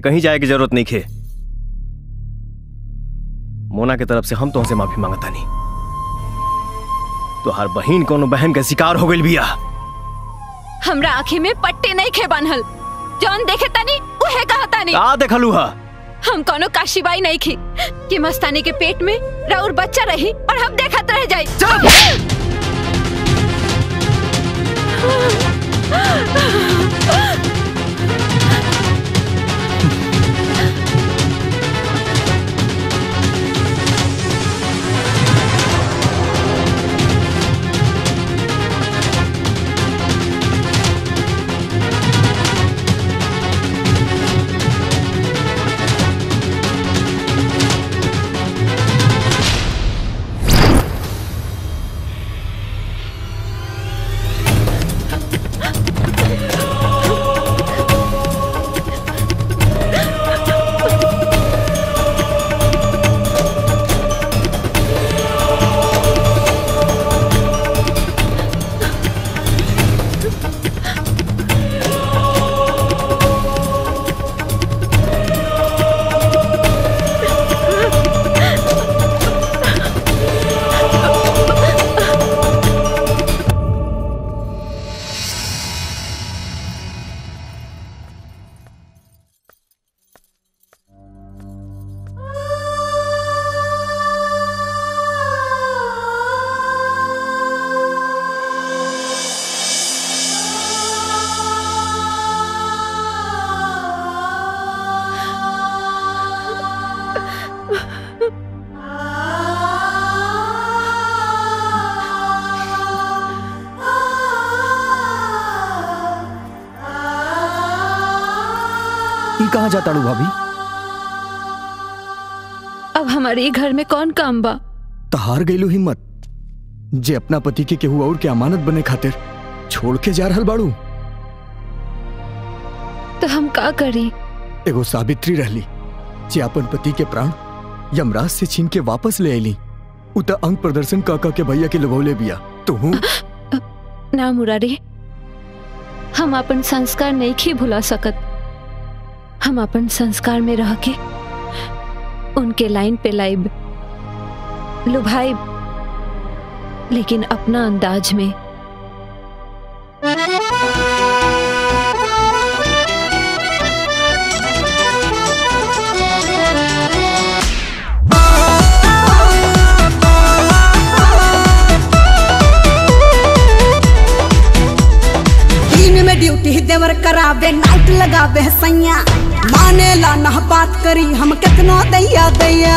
कहीं जाए की ज़रूरत नहीं खे। मोना के तरफ़ से हम तुमसे माफ़ी माँगता नहीं तो हर बहन कोनो बहन के शिकार हो गई बिया। हमरा आँखी में पट्टी नहीं खे बांधल जौन देखे तानी उहे कहता नहीं। आ देखलू हा? हम कोनो काशीबाई नहीं खी। कि मस्तानी के पेट में राउर बच्चा रही और हम देखत रह जाई। ई हमारे घर में कौन काम बा? तहार गईलू हिम्मत। जे अपना पति के केहू और के अमानत बने खातिर छोड़ के जा रहल बाड़ू। तो हम का करी? एगो सावित्री रहली जे अपन पति के प्राण यमराज से छीन के वापस ले आईली उ त अंग प्रदर्शन का का के भैया के लगौले बिया। तो हूँ। ना मुरारी हम अपन संस्कार नहीं खी भुला सकत। हम अपन संस्कार में रह के उनके लाइन पे लाइब लुभाइब लेकिन अपना अंदाज में। ड्यूटी देवर करावे नाइट लगावे सैया माने ला ना बात करी हम कितना दैया दैया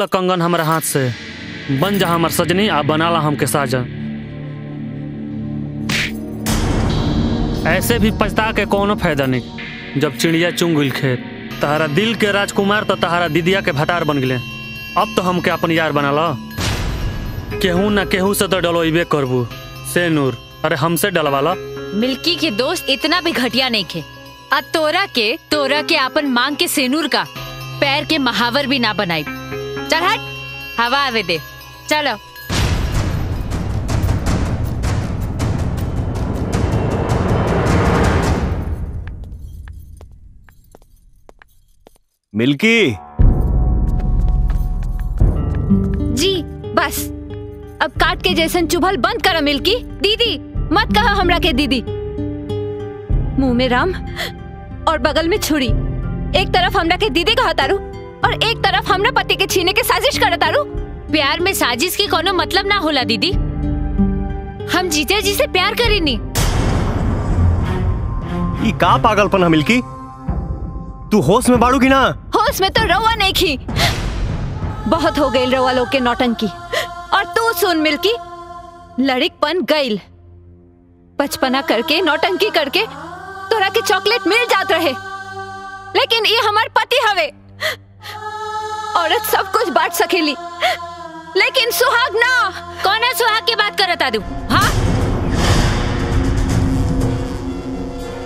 ल कंगन हमारे हाथ से। बन जा हमार सजनी आ बना ला हमके साजन ऐसे भी पछता के कोनो फ़ायदा नहीं। जब चिड़िया चुंग गइल खेत, तहरा दिल के राजकुमार तो तहरा दीदिया के भतार बन गए अब तो हमके अपन यार बना ला। केहू ना केहू से तो डलोइबे करबू। से नूर, अरे हमसे डलवा ला। मिल्की के दोस्त इतना भी घटिया नहीं थे आ तोरा के तोरा के अपन मांग के सेनूर का। पैर के महावर भी ना बनाई। चल हट। हवा आवे दे। चलो। मिल्की। जी बस। अब काट के जैसन चुभल बंद कर मिल्की। दीदी मत कहा हमरा के दीदी। मुँह में राम और बगल में छुरी। एक तरफ़ हमरा के दीदी कहा तारू। और एक तरफ़ हमरा पति के छीने के साजिश कर तारू। प्यार में साजिश के कोनो मतलब ना होला दीदी। हम जीते जी से प्यार करेनी ई का पागलपन है मिल्की? तू होश में बाड़ू की ना? होश में तो रवा नहीं खी बहुत हो गई रवा लोग के नौटंकी। और तू सुन मिल्की। लड़िकपन गईल बचपना करके नौटंकी करके तोरा के चॉकलेट मिल जात रहे। लेकिन ये हमार पति हवे। औरत सब कुछ बांट सकेली। लेकिन सुहाग ना। कौन है सुहाग की बात करता तू? हाँ?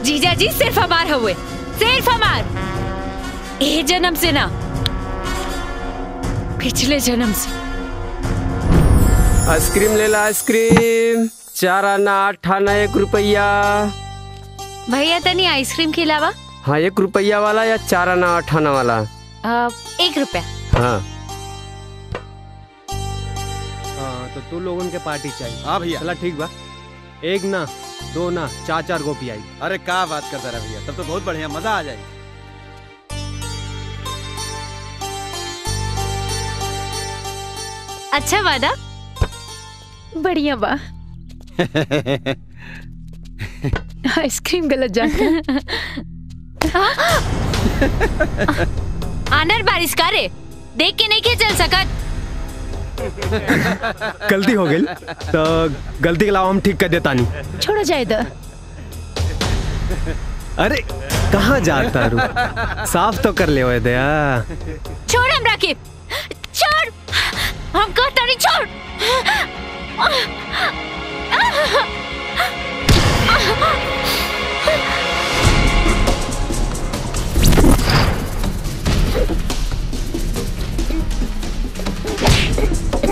जीजा जी सिर्फ़ हमार हुए सिर्फ़ हमार। ए जन्म से ना। पिछले जन्म से। आइसक्रीम ले ला आइसक्रीम। चार आना आठ आना एक रुपया। भैया तनी आइसक्रीम के अलावा हाँ एक रुपया वाला या चार आना आठ आना वाला? एक रुपया। हाँ। हाँ तो तू लोगों के पार्टी चाहिए। हाँ भैया। चला ठीक बा। एक ना दो ना चार चार गोपी आई। अरे क्या बात करता रहा भैया? तब तो बहुत बढ़िया मज़ा आ जाएगी। अच्छा वादा? बढ़िया बा। आइसक्रीम गलत जाता आनर बारिश करे देख के नहीं के चल सकत। गलती हो गई। तो गलती के अलावा हम ठीक कर देता नहीं। छोड़ो जाए दो अरे कहाँ जाता रू साफ़ तो कर ले ओए दया छोड़ हम राखी। छोड़। हम कहता नहीं छोड़।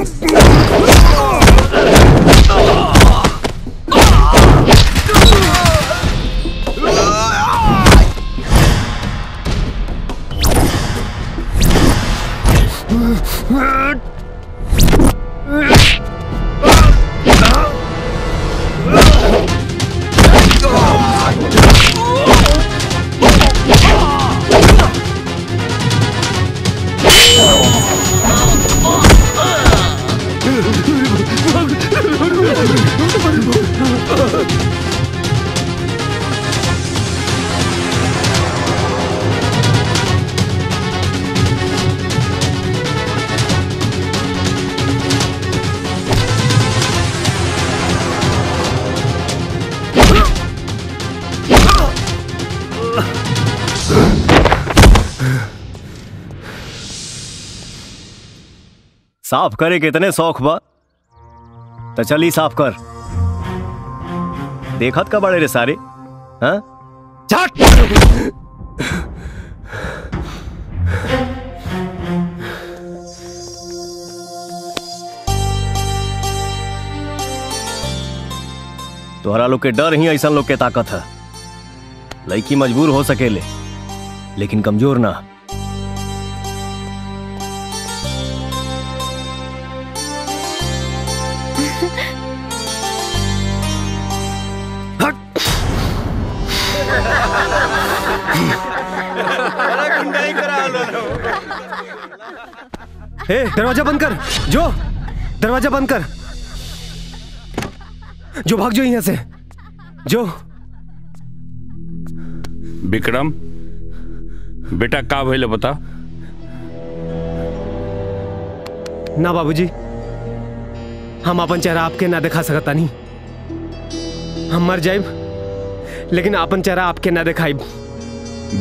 Oh! साफ़ करे के इतने शौक बा? तो चली साफ़ कर। देखत का बड़े रे सारे? हाँ? तोहरा लोग के डर ही ऐसा लोग के ताकत है। लड़की मजबूर हो सकेले, लेकिन कमज़ोर ना। ए दरवाज़ा बंद कर। जो दरवाज़ा बंद कर। जो भाग जो यहाँ से। जो। विक्रम बेटा का भइले बता। ना बाबूजी। हम अपन चेहरा आपके ना दिखा सकता नहीं। हम मर जाइब लेकिन अपन चेहरा आपके ना दिखाइब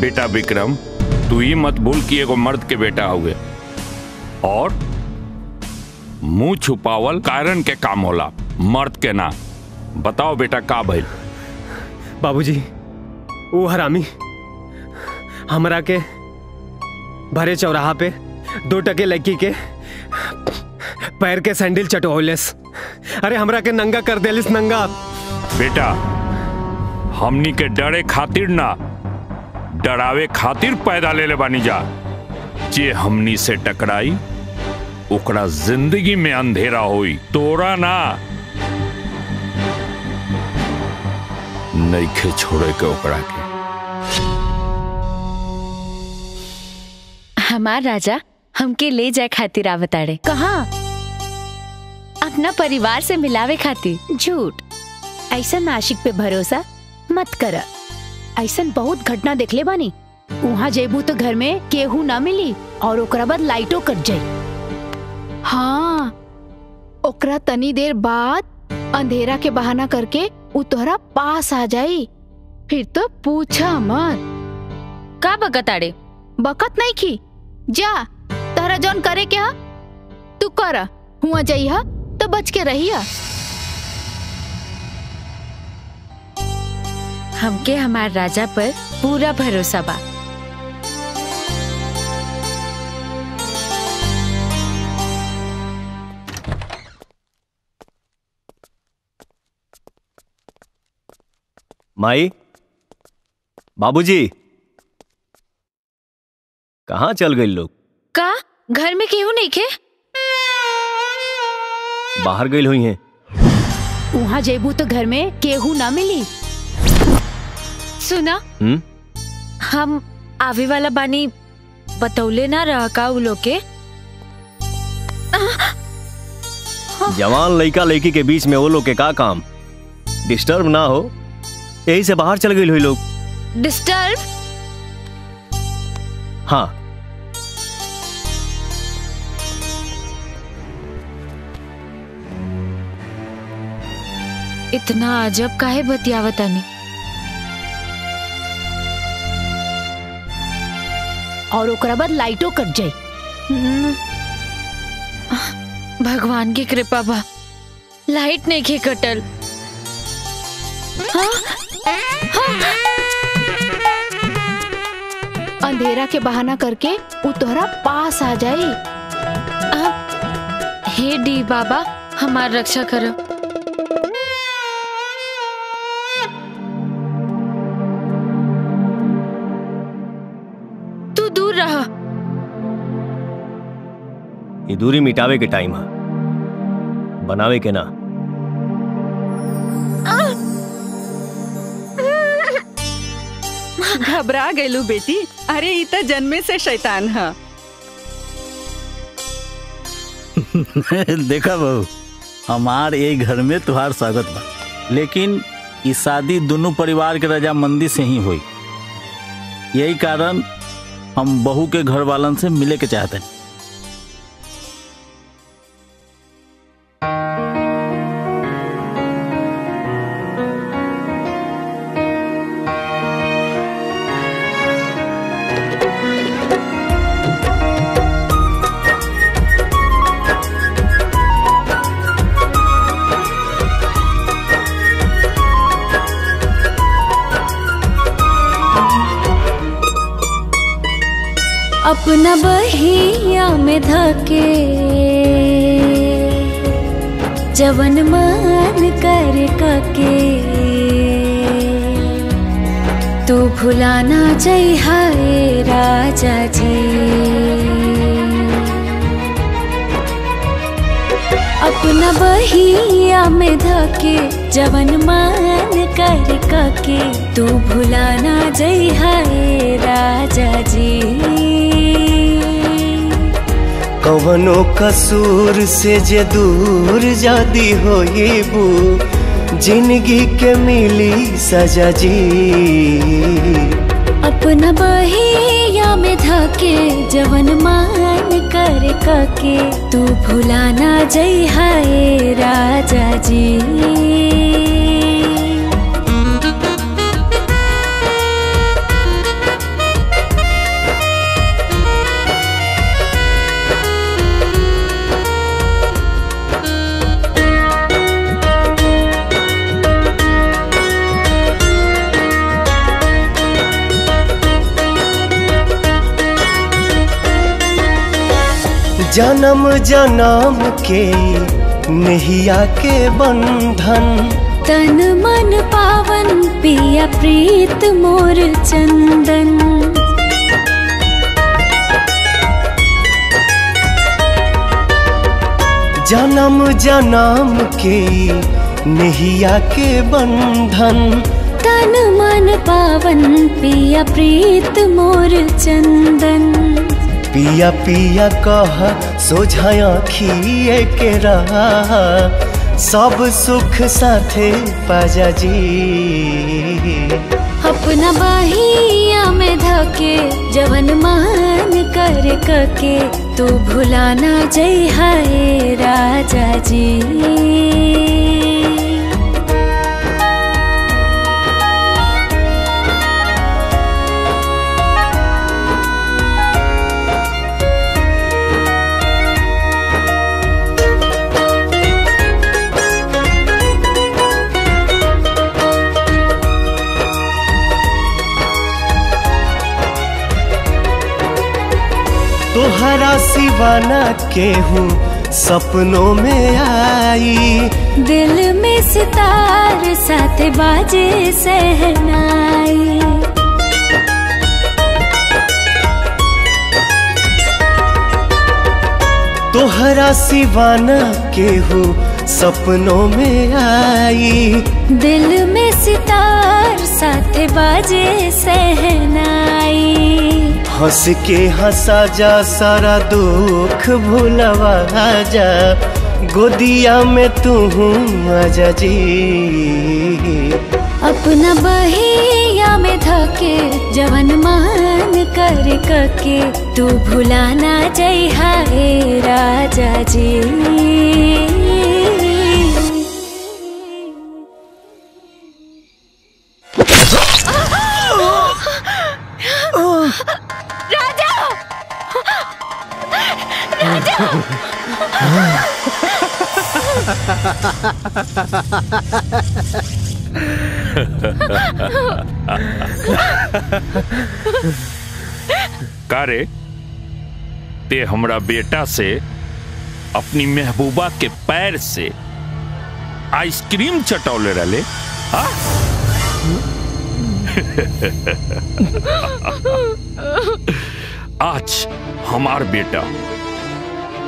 बेटा विक्रम तू ही मत भूल कि एगो मर्द के बेटा हुए और मुँह छुपावल कारण के काम होला। मर्द के ना। बताओ बेटा का भइल? बाबूजी वो हरामी हमरा के भरे चौराहा पे दो टके लड़की के पैर के सैंडल चटोलेस अरे हमरा के नंगा कर देलिस नंगा। बेटा हमनी के डरे खातिर ना डरावे खातिर पैदा ले ले बानी जा। जे हमनी से टकराई ओकरा ज़िंदगी में अंधेरा होई तोरा ना। नइखे छोड़े के ओकरा के। हमार राजा हमके ले जाए खातिर आवताड़े। कहा? अपना परिवार से मिलावे खातिर। झूठ। ऐसा नाशिक पे भरोसा मत कर। ऐसा बहुत घटना देखले बानी। वहाँ जेबू तो घर में केहू ना मिली और ओकरा बाद लाइटो कट जाई। हाँ। ओकरा तनी देर बाद अंधेरा के बहाना करके उ तोहरा पास आ जाई। फिर तो पूछा मत। का बकताड़े बकत नहीं की। जा तहरा जौन करे क्या तू कर। हुआ जाइहा तो बच के रहिया हमके हमार राजा पर पूरा भरोसा बा। माई? बाबूजी। कहाँ चल गए लोग? का? घर में केहू नहीं खे? बाहर गई हुई हैं। वहाँ जेबू तो घर में केहू ना मिली। सुना? हम्म हम आवे वाला बानी बतौले ना रहा का उ लोग के? जवान लड़का लड़की के बीच में वो लोग के का काम? डिस्टर्ब ना हो। यही से बाहर चल गई हुई लोग। डिस्टर्ब हाँ। इतना अजब काहे बतियावतानी और ओकरा बाद लाइटो कट जाई हम्म। भगवान की कृपा बा। लाइट नहीं खे कटल। हाँ? हाँ? अंधेरा के बहाना करके उ तोहरा पास आ जाई हे। डी बाबा, हमार रक्षा करो। तू दूर रहा। ये दूरी मिटावे के टाइम है। बनावे के ना। घबरा गयलू बेटी। अरे इत जन्मे से शैतान, है। देखा बहू, हमार ये घर में तुहार स्वागत बा। लेकिन इस शादी दोनों परिवार के रजामंदी से ही हुई। यही कारण हम बहू के घर वालन से मिले के चाहते हैं। अपना बहिया में धके। जवन मान कर कके। तू भुलाना जय हाय राजा जी। अपना बहिया में धके, जवन मान कर कके। तू भुलाना जय हाय राजा जी। कवनो कसूर से जे दूर जादी होइबू ज़िंदगी के मिली सजा जी। अपना बहिया में धके, जवन मान कर कके, तू भुलाना जई हाय राजा जी। जन्म जन्म के नहिया के बंधन। तन मन पावन पिया प्रीत मोर चंदन। जन्म जन्म के नहिया के बंधन। तन मन पावन पिया प्रीत मोर चंदन। पिया पिया कह सोझाया खिए के रहा। सब सुख साथे पाजा जी। अपना बहिया में धके, जवन मान कर कके, तू भुलाना जई हाय राजा जी। तोहरा सिवाना केहू सपनों में आई। दिल में सितार साथ बाजे सहनाई। तोहरा सिवाना केहू सपनों में आई। दिल में सितार साथ बाजे सहनाई। हंस के हंसा जा, सारा दुख भूलवा जा। गोदिया में तू आजा जी। अपना बहिया में धके जवन मान कर कके, तू भुलाना जई हाय राजा जी। का रे ते हमरा बेटा से, अपनी महबूबा के पैर से आइसक्रीम चटौले रले हाँ? आज हमार बेटा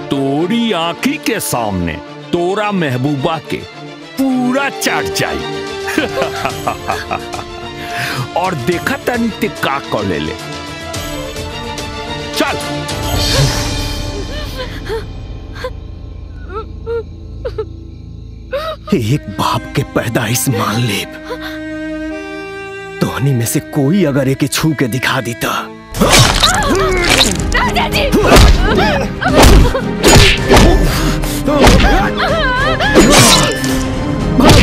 तोरी आंखी के सामने तोरा महबूबा के पूरा चाट जाई और देखा तनी ते का कर ले ले। चल। एक बाप के पैदाइश मान ले। तोहनी में से कोई अगर एक छू के दिखा देता। राजा जी। Stop!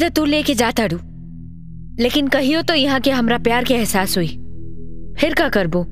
तो तू लेके जाता, डू। लेकिन कहियो तो यहाँ के हमरा प्यार के एहसास हुई। फिर का करबो?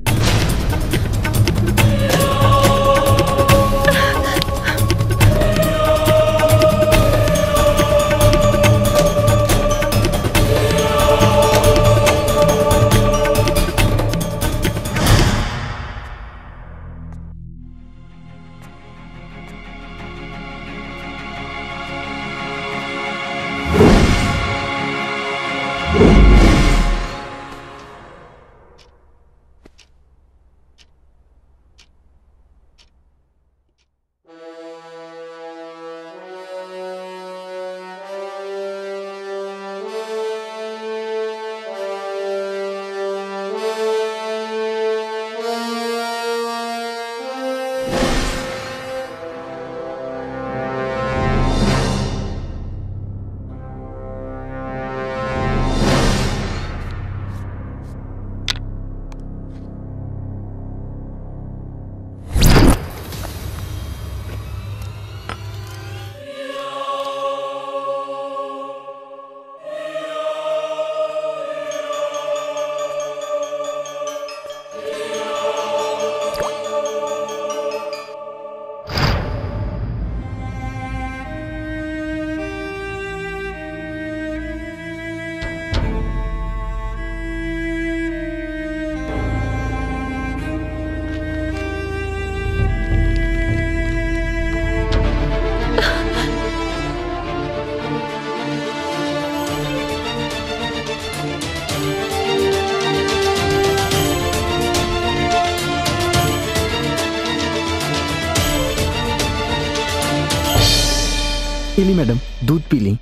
दूध पी ली।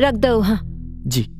रख दो हाँ। जी।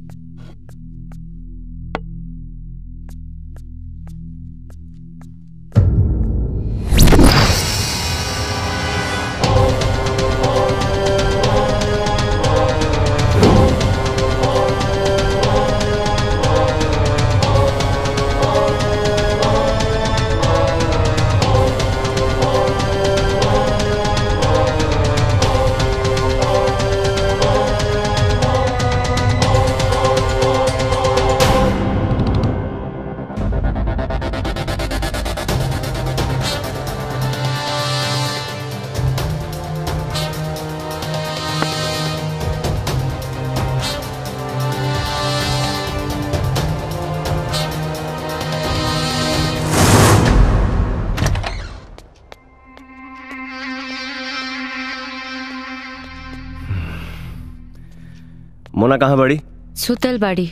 बड़ी सुतल बाड़ी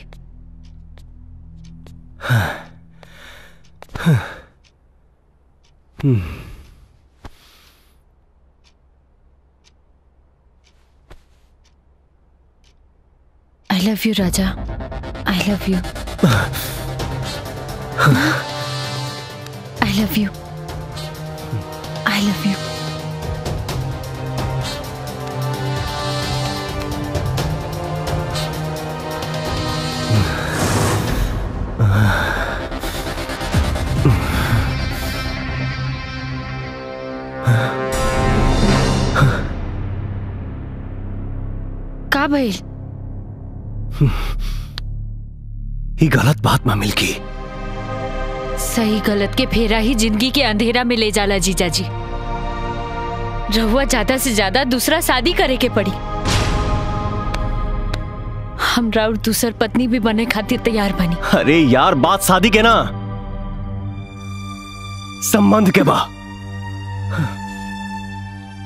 हम्म, आई लव यू राजा आई लव यू आई ही गलत बात में मिलकी सही गलत के फेरा ही ज़िंदगी के अंधेरा में ले जाला जीजा जी। रहुआ ज़्यादा से ज़्यादा दूसरा शादी करे के पड़ी। हमरा और दूसर पत्नी भी बने खातिर तैयार बनी। अरे यार बात शादी के ना। संबंध के बा।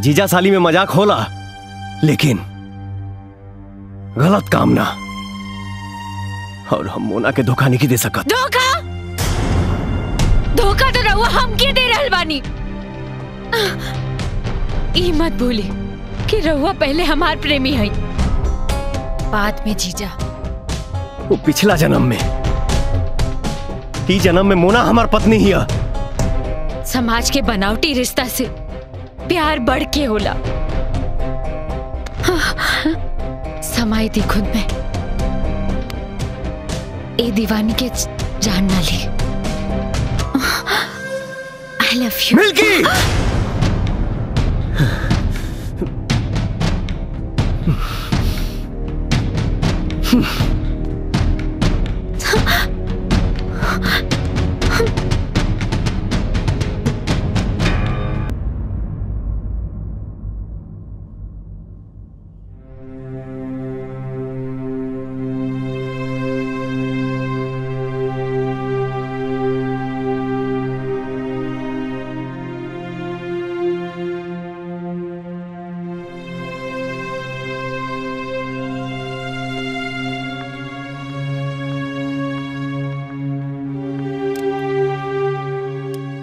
जीजा साली में मज़ाक होला लेकिन गलत काम ना। और हम मोना के धोखा नहीं दे सकत। धोखा? धोखा तो रहुआ हमके दे रहल बानी ई मत भूली कि रहुआ पहले हमार प्रेमी है। बाद में जीजा। वो पिछला जन्म में। ई जन्म में मोना हमार पत्नी ही है। समाज के बनावटी रिश्ता से प्यार बढ़ के होला। समाई थी खुद में। ए दीवानी के जान ना ली। I love you Milky!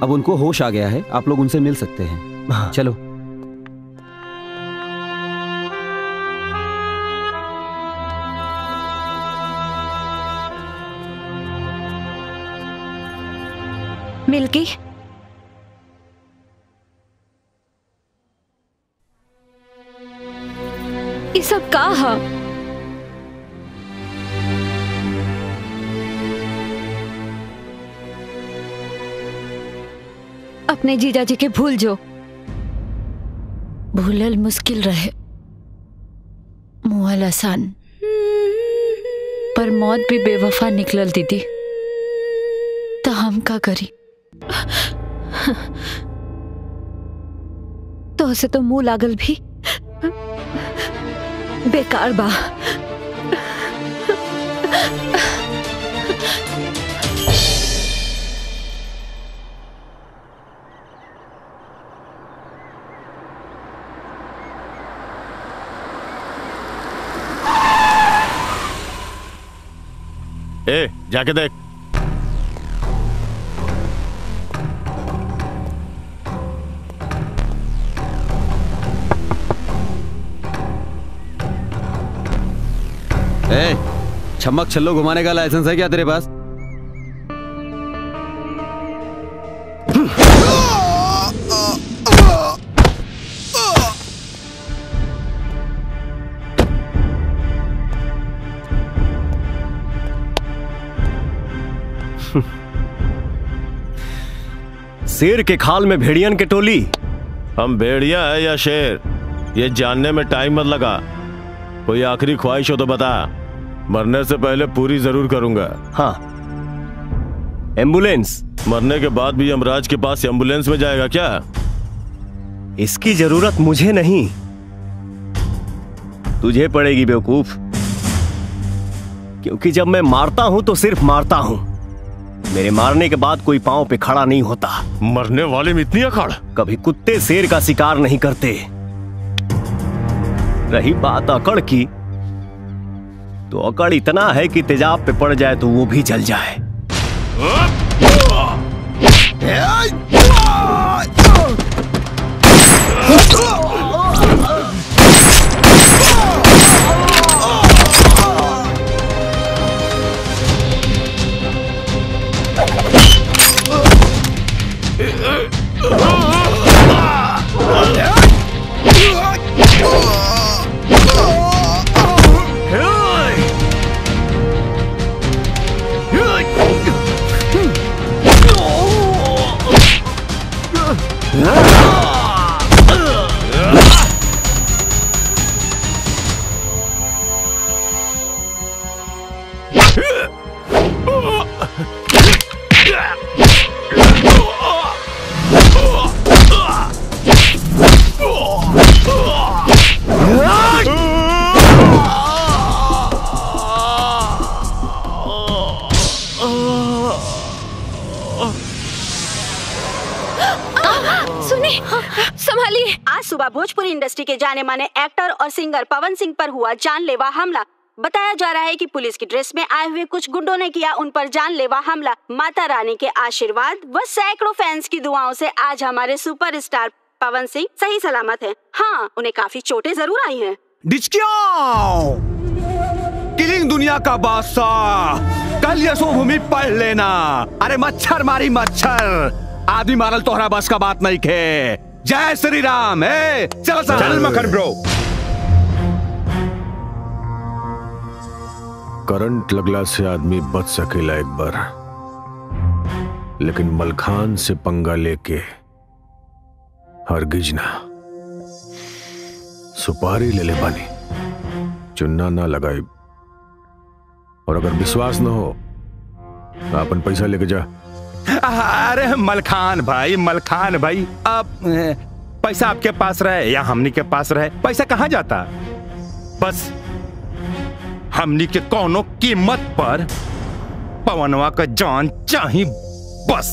अब उनको होश आ गया है। आप लोग उनसे मिल सकते हैं। चलो। मिल्की। ये सब का अपने जीजा जी के भूल जो। भूलल मुश्किल रहे। मुहल आसान। पर मौत भी बेवफा निकलल दीदी। तो हम का करी? तो उसे तो मुँह लागल भी। बेकार बा। जाके देख। ए छमक छल्लो घुमाने का लाइसेंस है क्या तेरे पास? शेर के खाल में भेड़ियन के टोली। हम भेड़िया है या शेर? ये जानने में टाइम मत लगा। कोई आखिरी ख्वाहिश हो तो बता। मरने से पहले पूरी ज़रूर करूँगा। हाँ। एंबुलेंस। मरने के बाद भी यमराज के पास एंबुलेंस में जाएगा क्या? इसकी ज़रूरत मुझे नहीं। तुझे पड़ेगी बेवकूफ़। क्योंकि जब मैं मारता हूँ तो सिर्फ़ मारता हूँ। मेरे मारने के बाद कोई पाँव पे खड़ा नहीं होता। मरने वाले में इतनी अकड़ कभी कुत्ते शेर का शिकार नहीं करते। रही बात अकड़ की तो अकड़ इतना है कि तेजाब पे पड़ जाए तो वो भी जल जाए। आज सुबह भोजपुरी इंडस्ट्री के जाने माने एक्टर और सिंगर पवन सिंह पर हुआ जानलेवा हमला। बताया जा रहा है कि पुलिस की ड्रेस में आए हुए कुछ गुंडों ने किया उन पर जानलेवा हमला। माता रानी के आशीर्वाद व सैकड़ों फैंस की दुआओं से आज हमारे सुपरस्टार पवन सिंह सही सलामत हैं। हाँ उन्हें काफ़ी चोटें ज़रूर आई हैं। किलिंग दुनिया का बादशाह कल यशोभूमि पढ़ लेना। अरे मच्छर मारी मच्छर। आदमी मारल तोहरा बस का बात नहीं खे। जय श्री राम ए चल चल मखन ब्रो। करंट लगला से आदमी बच सकेला एक बार। लेकिन मलखान से पंगा लेके हरगिज ना। सुपारी ले ले बानी। चुन्ना ना लगाई और अगर विश्वास न हो तो अपन पैसा लेके जा। अरे मलखान भाई मलखान भाई ए, पैसा आपके पास रहे या हमनी के पास रहे? पैसा कहाँ जाता? बस हमनी के कोनो कीमत पर पवनवा का जान चाही बस।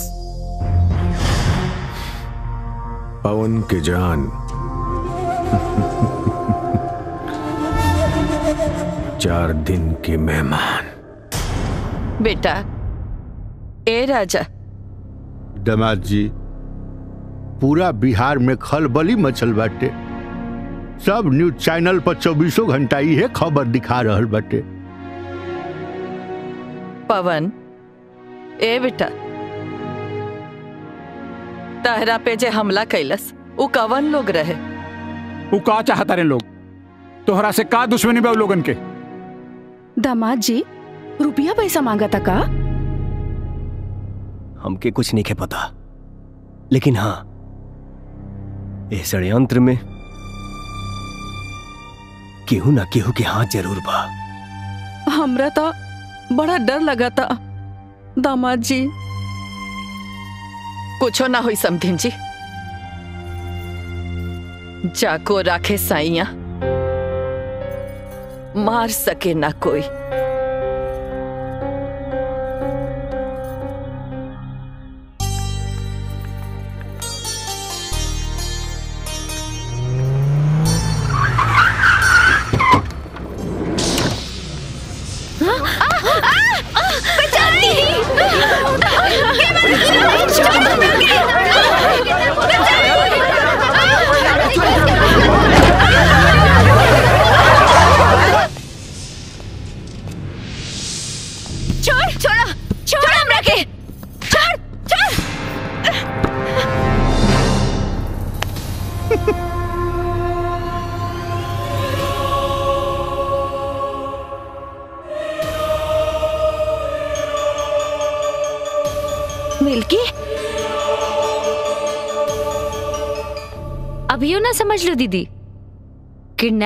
पवन के जान। चार दिन के मेहमान। बेटा ए राजा। दामाद जी पूरा बिहार में खलबली मचल बाटे। सब न्यूज़ चैनल पर चौबीसों घंटा इहे खबर दिखा रहा बाटे। पवन ए बेटा। तहरा पे जे हमला कैलस उ कवन लोग रहे? वो का चाहता रे लोग? तोहरा से का दुश्मनी बा उ लोगन के? दामाद जी रुपया पैसा मांगा था का? हमके कुछ नहीं के पता। लेकिन हाँ ये षड्यंत्र में केहू ना केहू के हाथ ज़रूर बा। हमरा तो बड़ा डर लगा था। दामाद जी कुछो ना हुई समधिन जी। जाको राखे साइया मार सके ना कोई।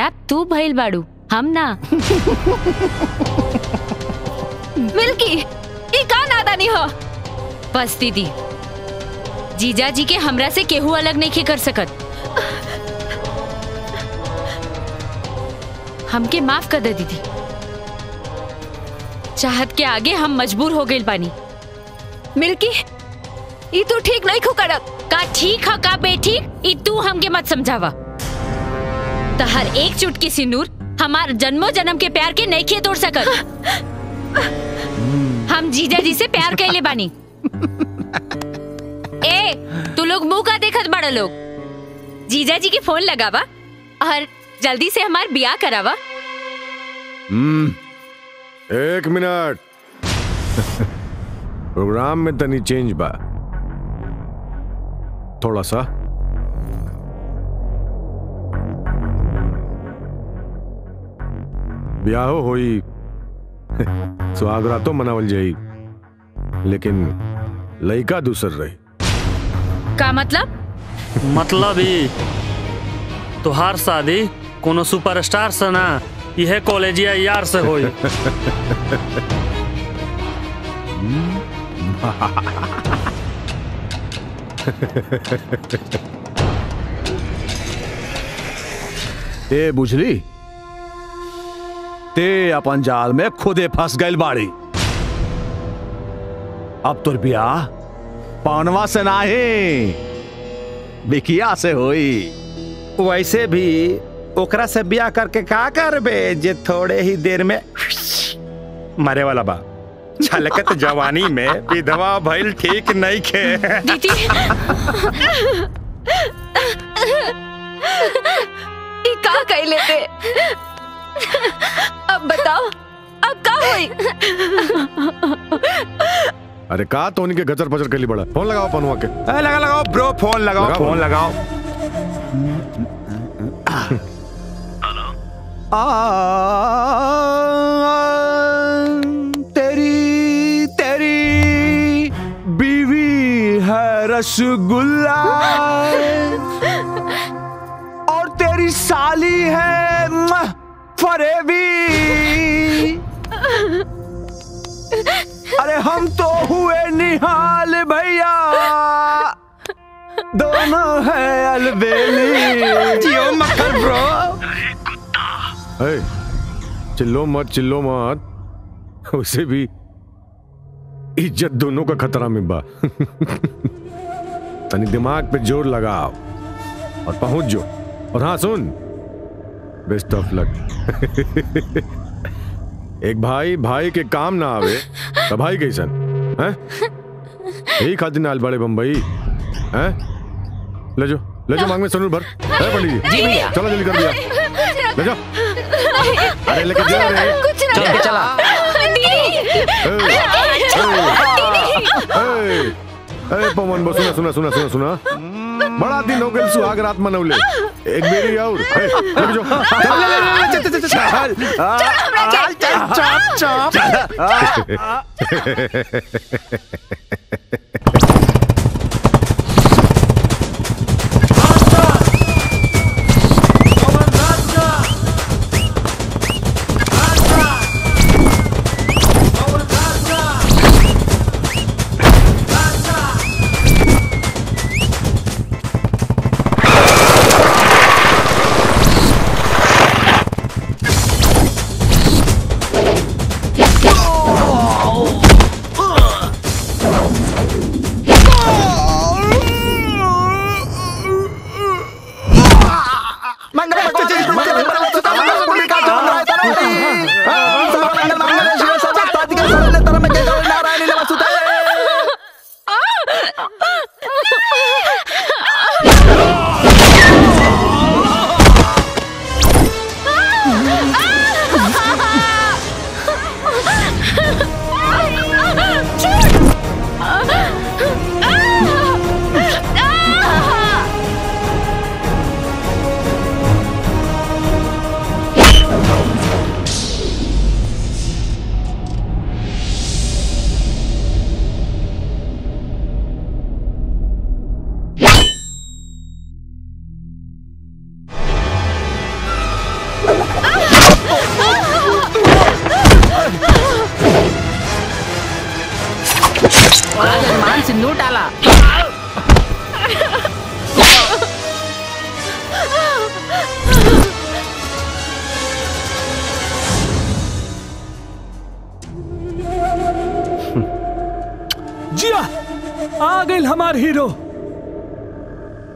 किडनैप तू भइल बाड़ू। हम ना। मिल्की, ई का नादानी हो? बस दीदी, जीजा जी के हमरा से केहू अलग नहीं कर सकत। हमके माफ़ कर दे दीदी। चाहत के आगे हम मजबूर हो गए बानी। मिल्की, ई तू ठीक नहीं खो करत। का ठीक है, का बेठीक, ई तू हमके मत समझावा। तहर एक चुटकी सिंदूर हमार जन्मों जन्म के प्यार के नहीं खे तोड़ सकत। हम जीजा जी से प्यार कैले बानी। ए तू लोग मुँह का देखत बड़ा लोग। जीजा जी के फ़ोन लगावा और जल्दी से हमार बियाह करावा। हम्म एक मिनट। प्रोग्राम में तनी चेंज बा। थोड़ा सा। ब्याहो होई सुहागरातो मनावल जाई लेकिन लड़का दूसर रही। का मतलब? मतलब ही तुहार शादी कोनो सुपरस्टार से ना यह कॉलेजिया यार से होई। ए बुझली? ते अपन जाल में खुदे फंस गइल बाड़ी। अब तोर बियाह पानवा से नाही बिकिया से होई। वैसे भी ओकरा से ब्याह करके का करबे जे थोड़े ही देर में मरे वाला बा। छलकत जवानी में विधवा भइल ठीक नहीं खे। दीदी। ई का कैले ते? अब बताओ अब का हुई अरे का तो उनके गचर पचर के लिए बड़ा? फ़ोन लगाओ पनुआ के। ए, लगा लगाओ ब्रो फ़ोन लगाओ लगाओ, फ़ोन। लगाओ। तेरी तेरी बीवी है रसगुल्ला। और तेरी साली है मुह, फरेबी अरे हम तो हुए निहाल भैया। दोनों है अलबेली। ब्रो। चिल्लो मत चिल्लो मत। उसे भी इज़्ज़त दोनों का खतरा में बा। तनी दिमाग पे ज़ोर लगाओ और पहुँच जो। और हाँ सुन। बेस्ट ऑफ़ लक एक भाई भाई के काम ना आवे तो भाई कैसन हैं यही खातिर नाल बड़े बम्बई हैं ले जो ले जो मांग में सनूर भर है पंडित जी जी भैया। चलो जल्दी कर दिया ले जाओ अरे लेके जा रे कुछ ना चल के चला ए, पवन बो सुना सुना सुना सुना सुना बड़ा दिन हो गया सुहाग रात मनौले एक बेरी और ए, लेके जो चल, चल, चल, चल, मान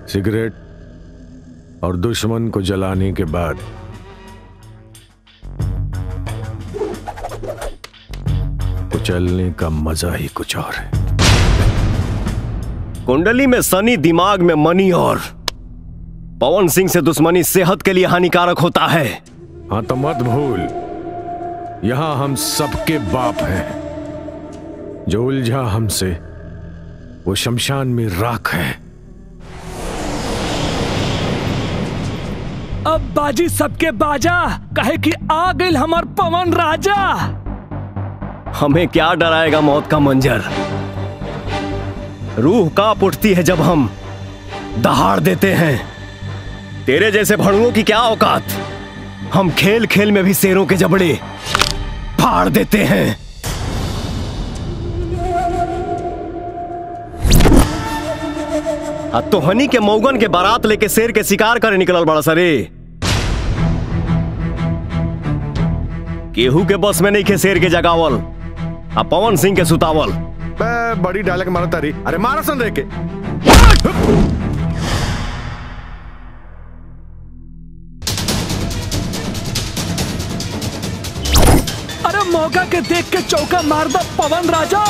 सिगरेट और दुश्मन को जलाने के बाद। कुचलने का मज़ा ही कुछ और है। कुंडली में सनी दिमाग में मनी और पवन सिंह से दुश्मनी सेहत के लिए हानिकारक होता है। हाँ तो मत भूल। यहाँ हम सबके बाप हैं। जो उलझा हमसे वो शमशान में राख है। अब बाजी सबके बाजा, कहे कि आ गई हमार पवन राजा। हमें क्या डराएगा मौत का मंजर? रूह काँप उठती है जब हम दहाड़ देते हैं। तेरे जैसे भड़ुओं की क्या औकात? हम खेल खेल में भी शेरों के जबड़े फाड़ देते हैं। अब तो हनी के मौगन के बारात लेके शेर के शिकार करे निकलल बड़ा सरे। केहू के बस में नहीं खे शेर के जगावल आ पवन सिंह के सुतावल। बड़ी डायलॉग मारा तारी अरे मारा सन रे के। अरे मौका के देख के चौका मार दो पवन राजा!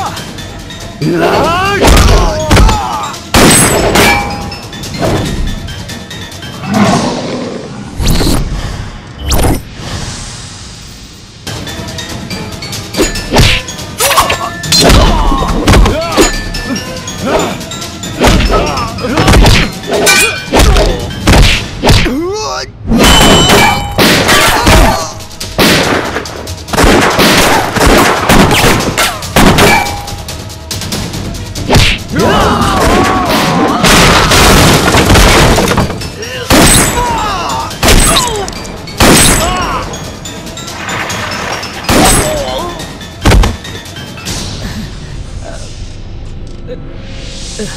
मिलके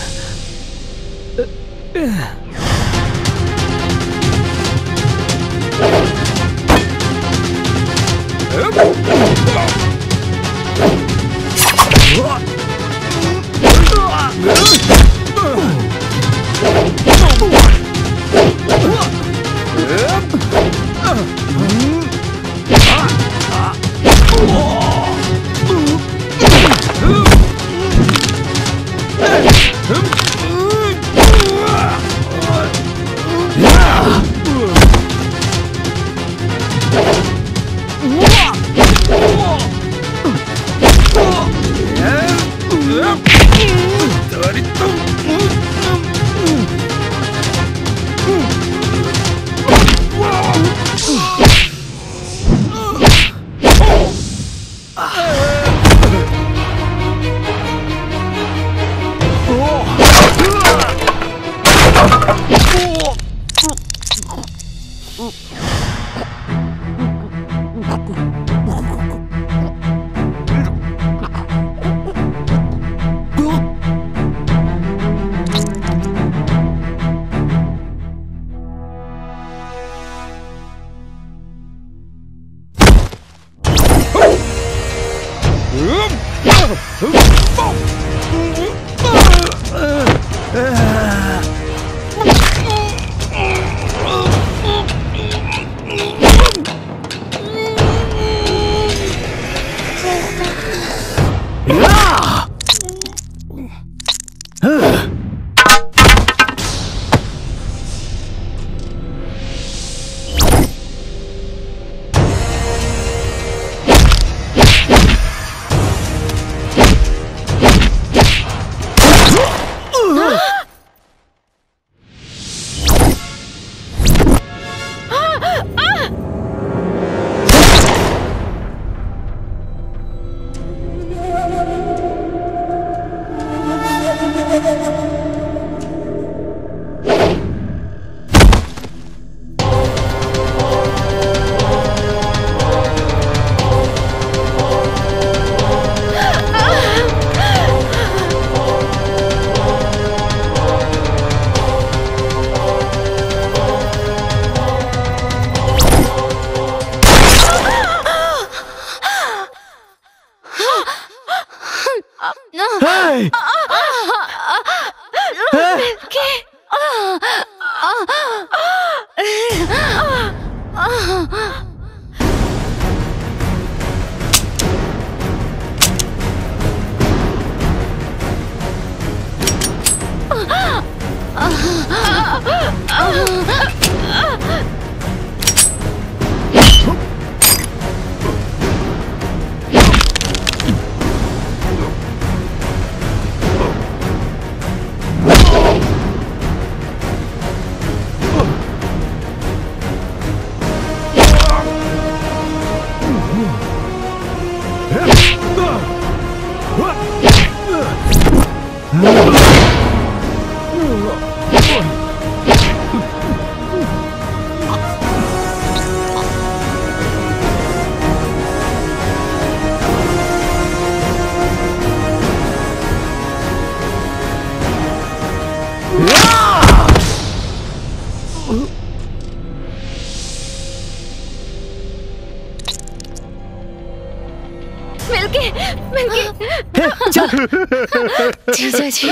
जीजा जी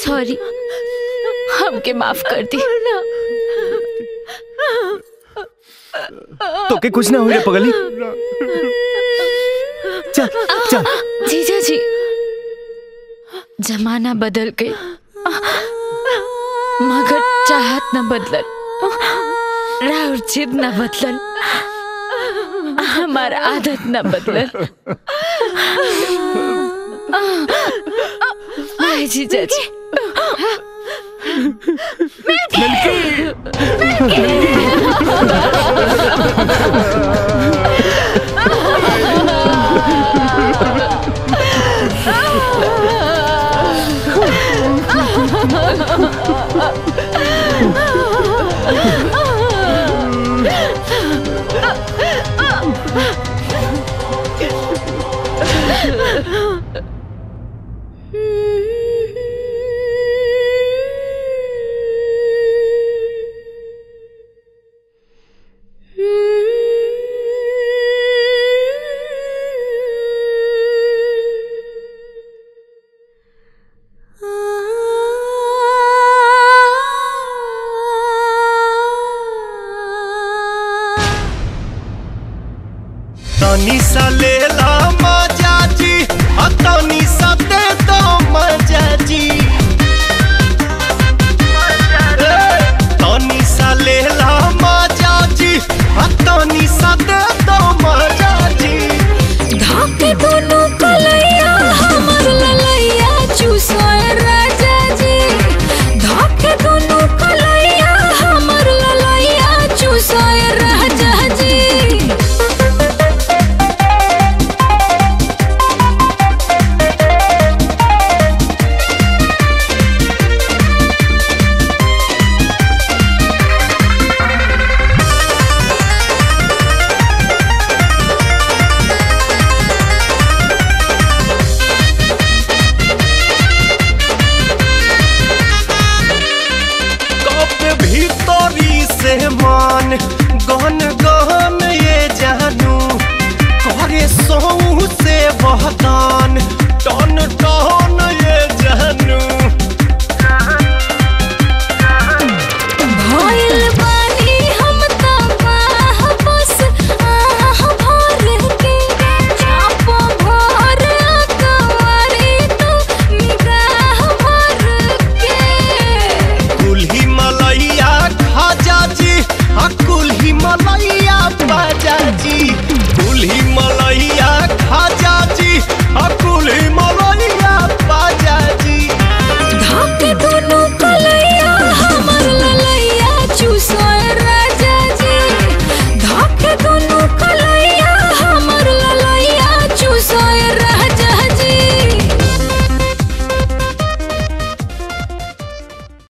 सॉरी हमके माफ़ कर दी। तो के कुछ ना हुए पगली। चल चल जीजा जी जमाना बदल गई मगर चाहत न बदलल राउर जिद न बदलल। हमारा आदत न बदले जीजा जी मिल्की! मिल्की! मिल्की!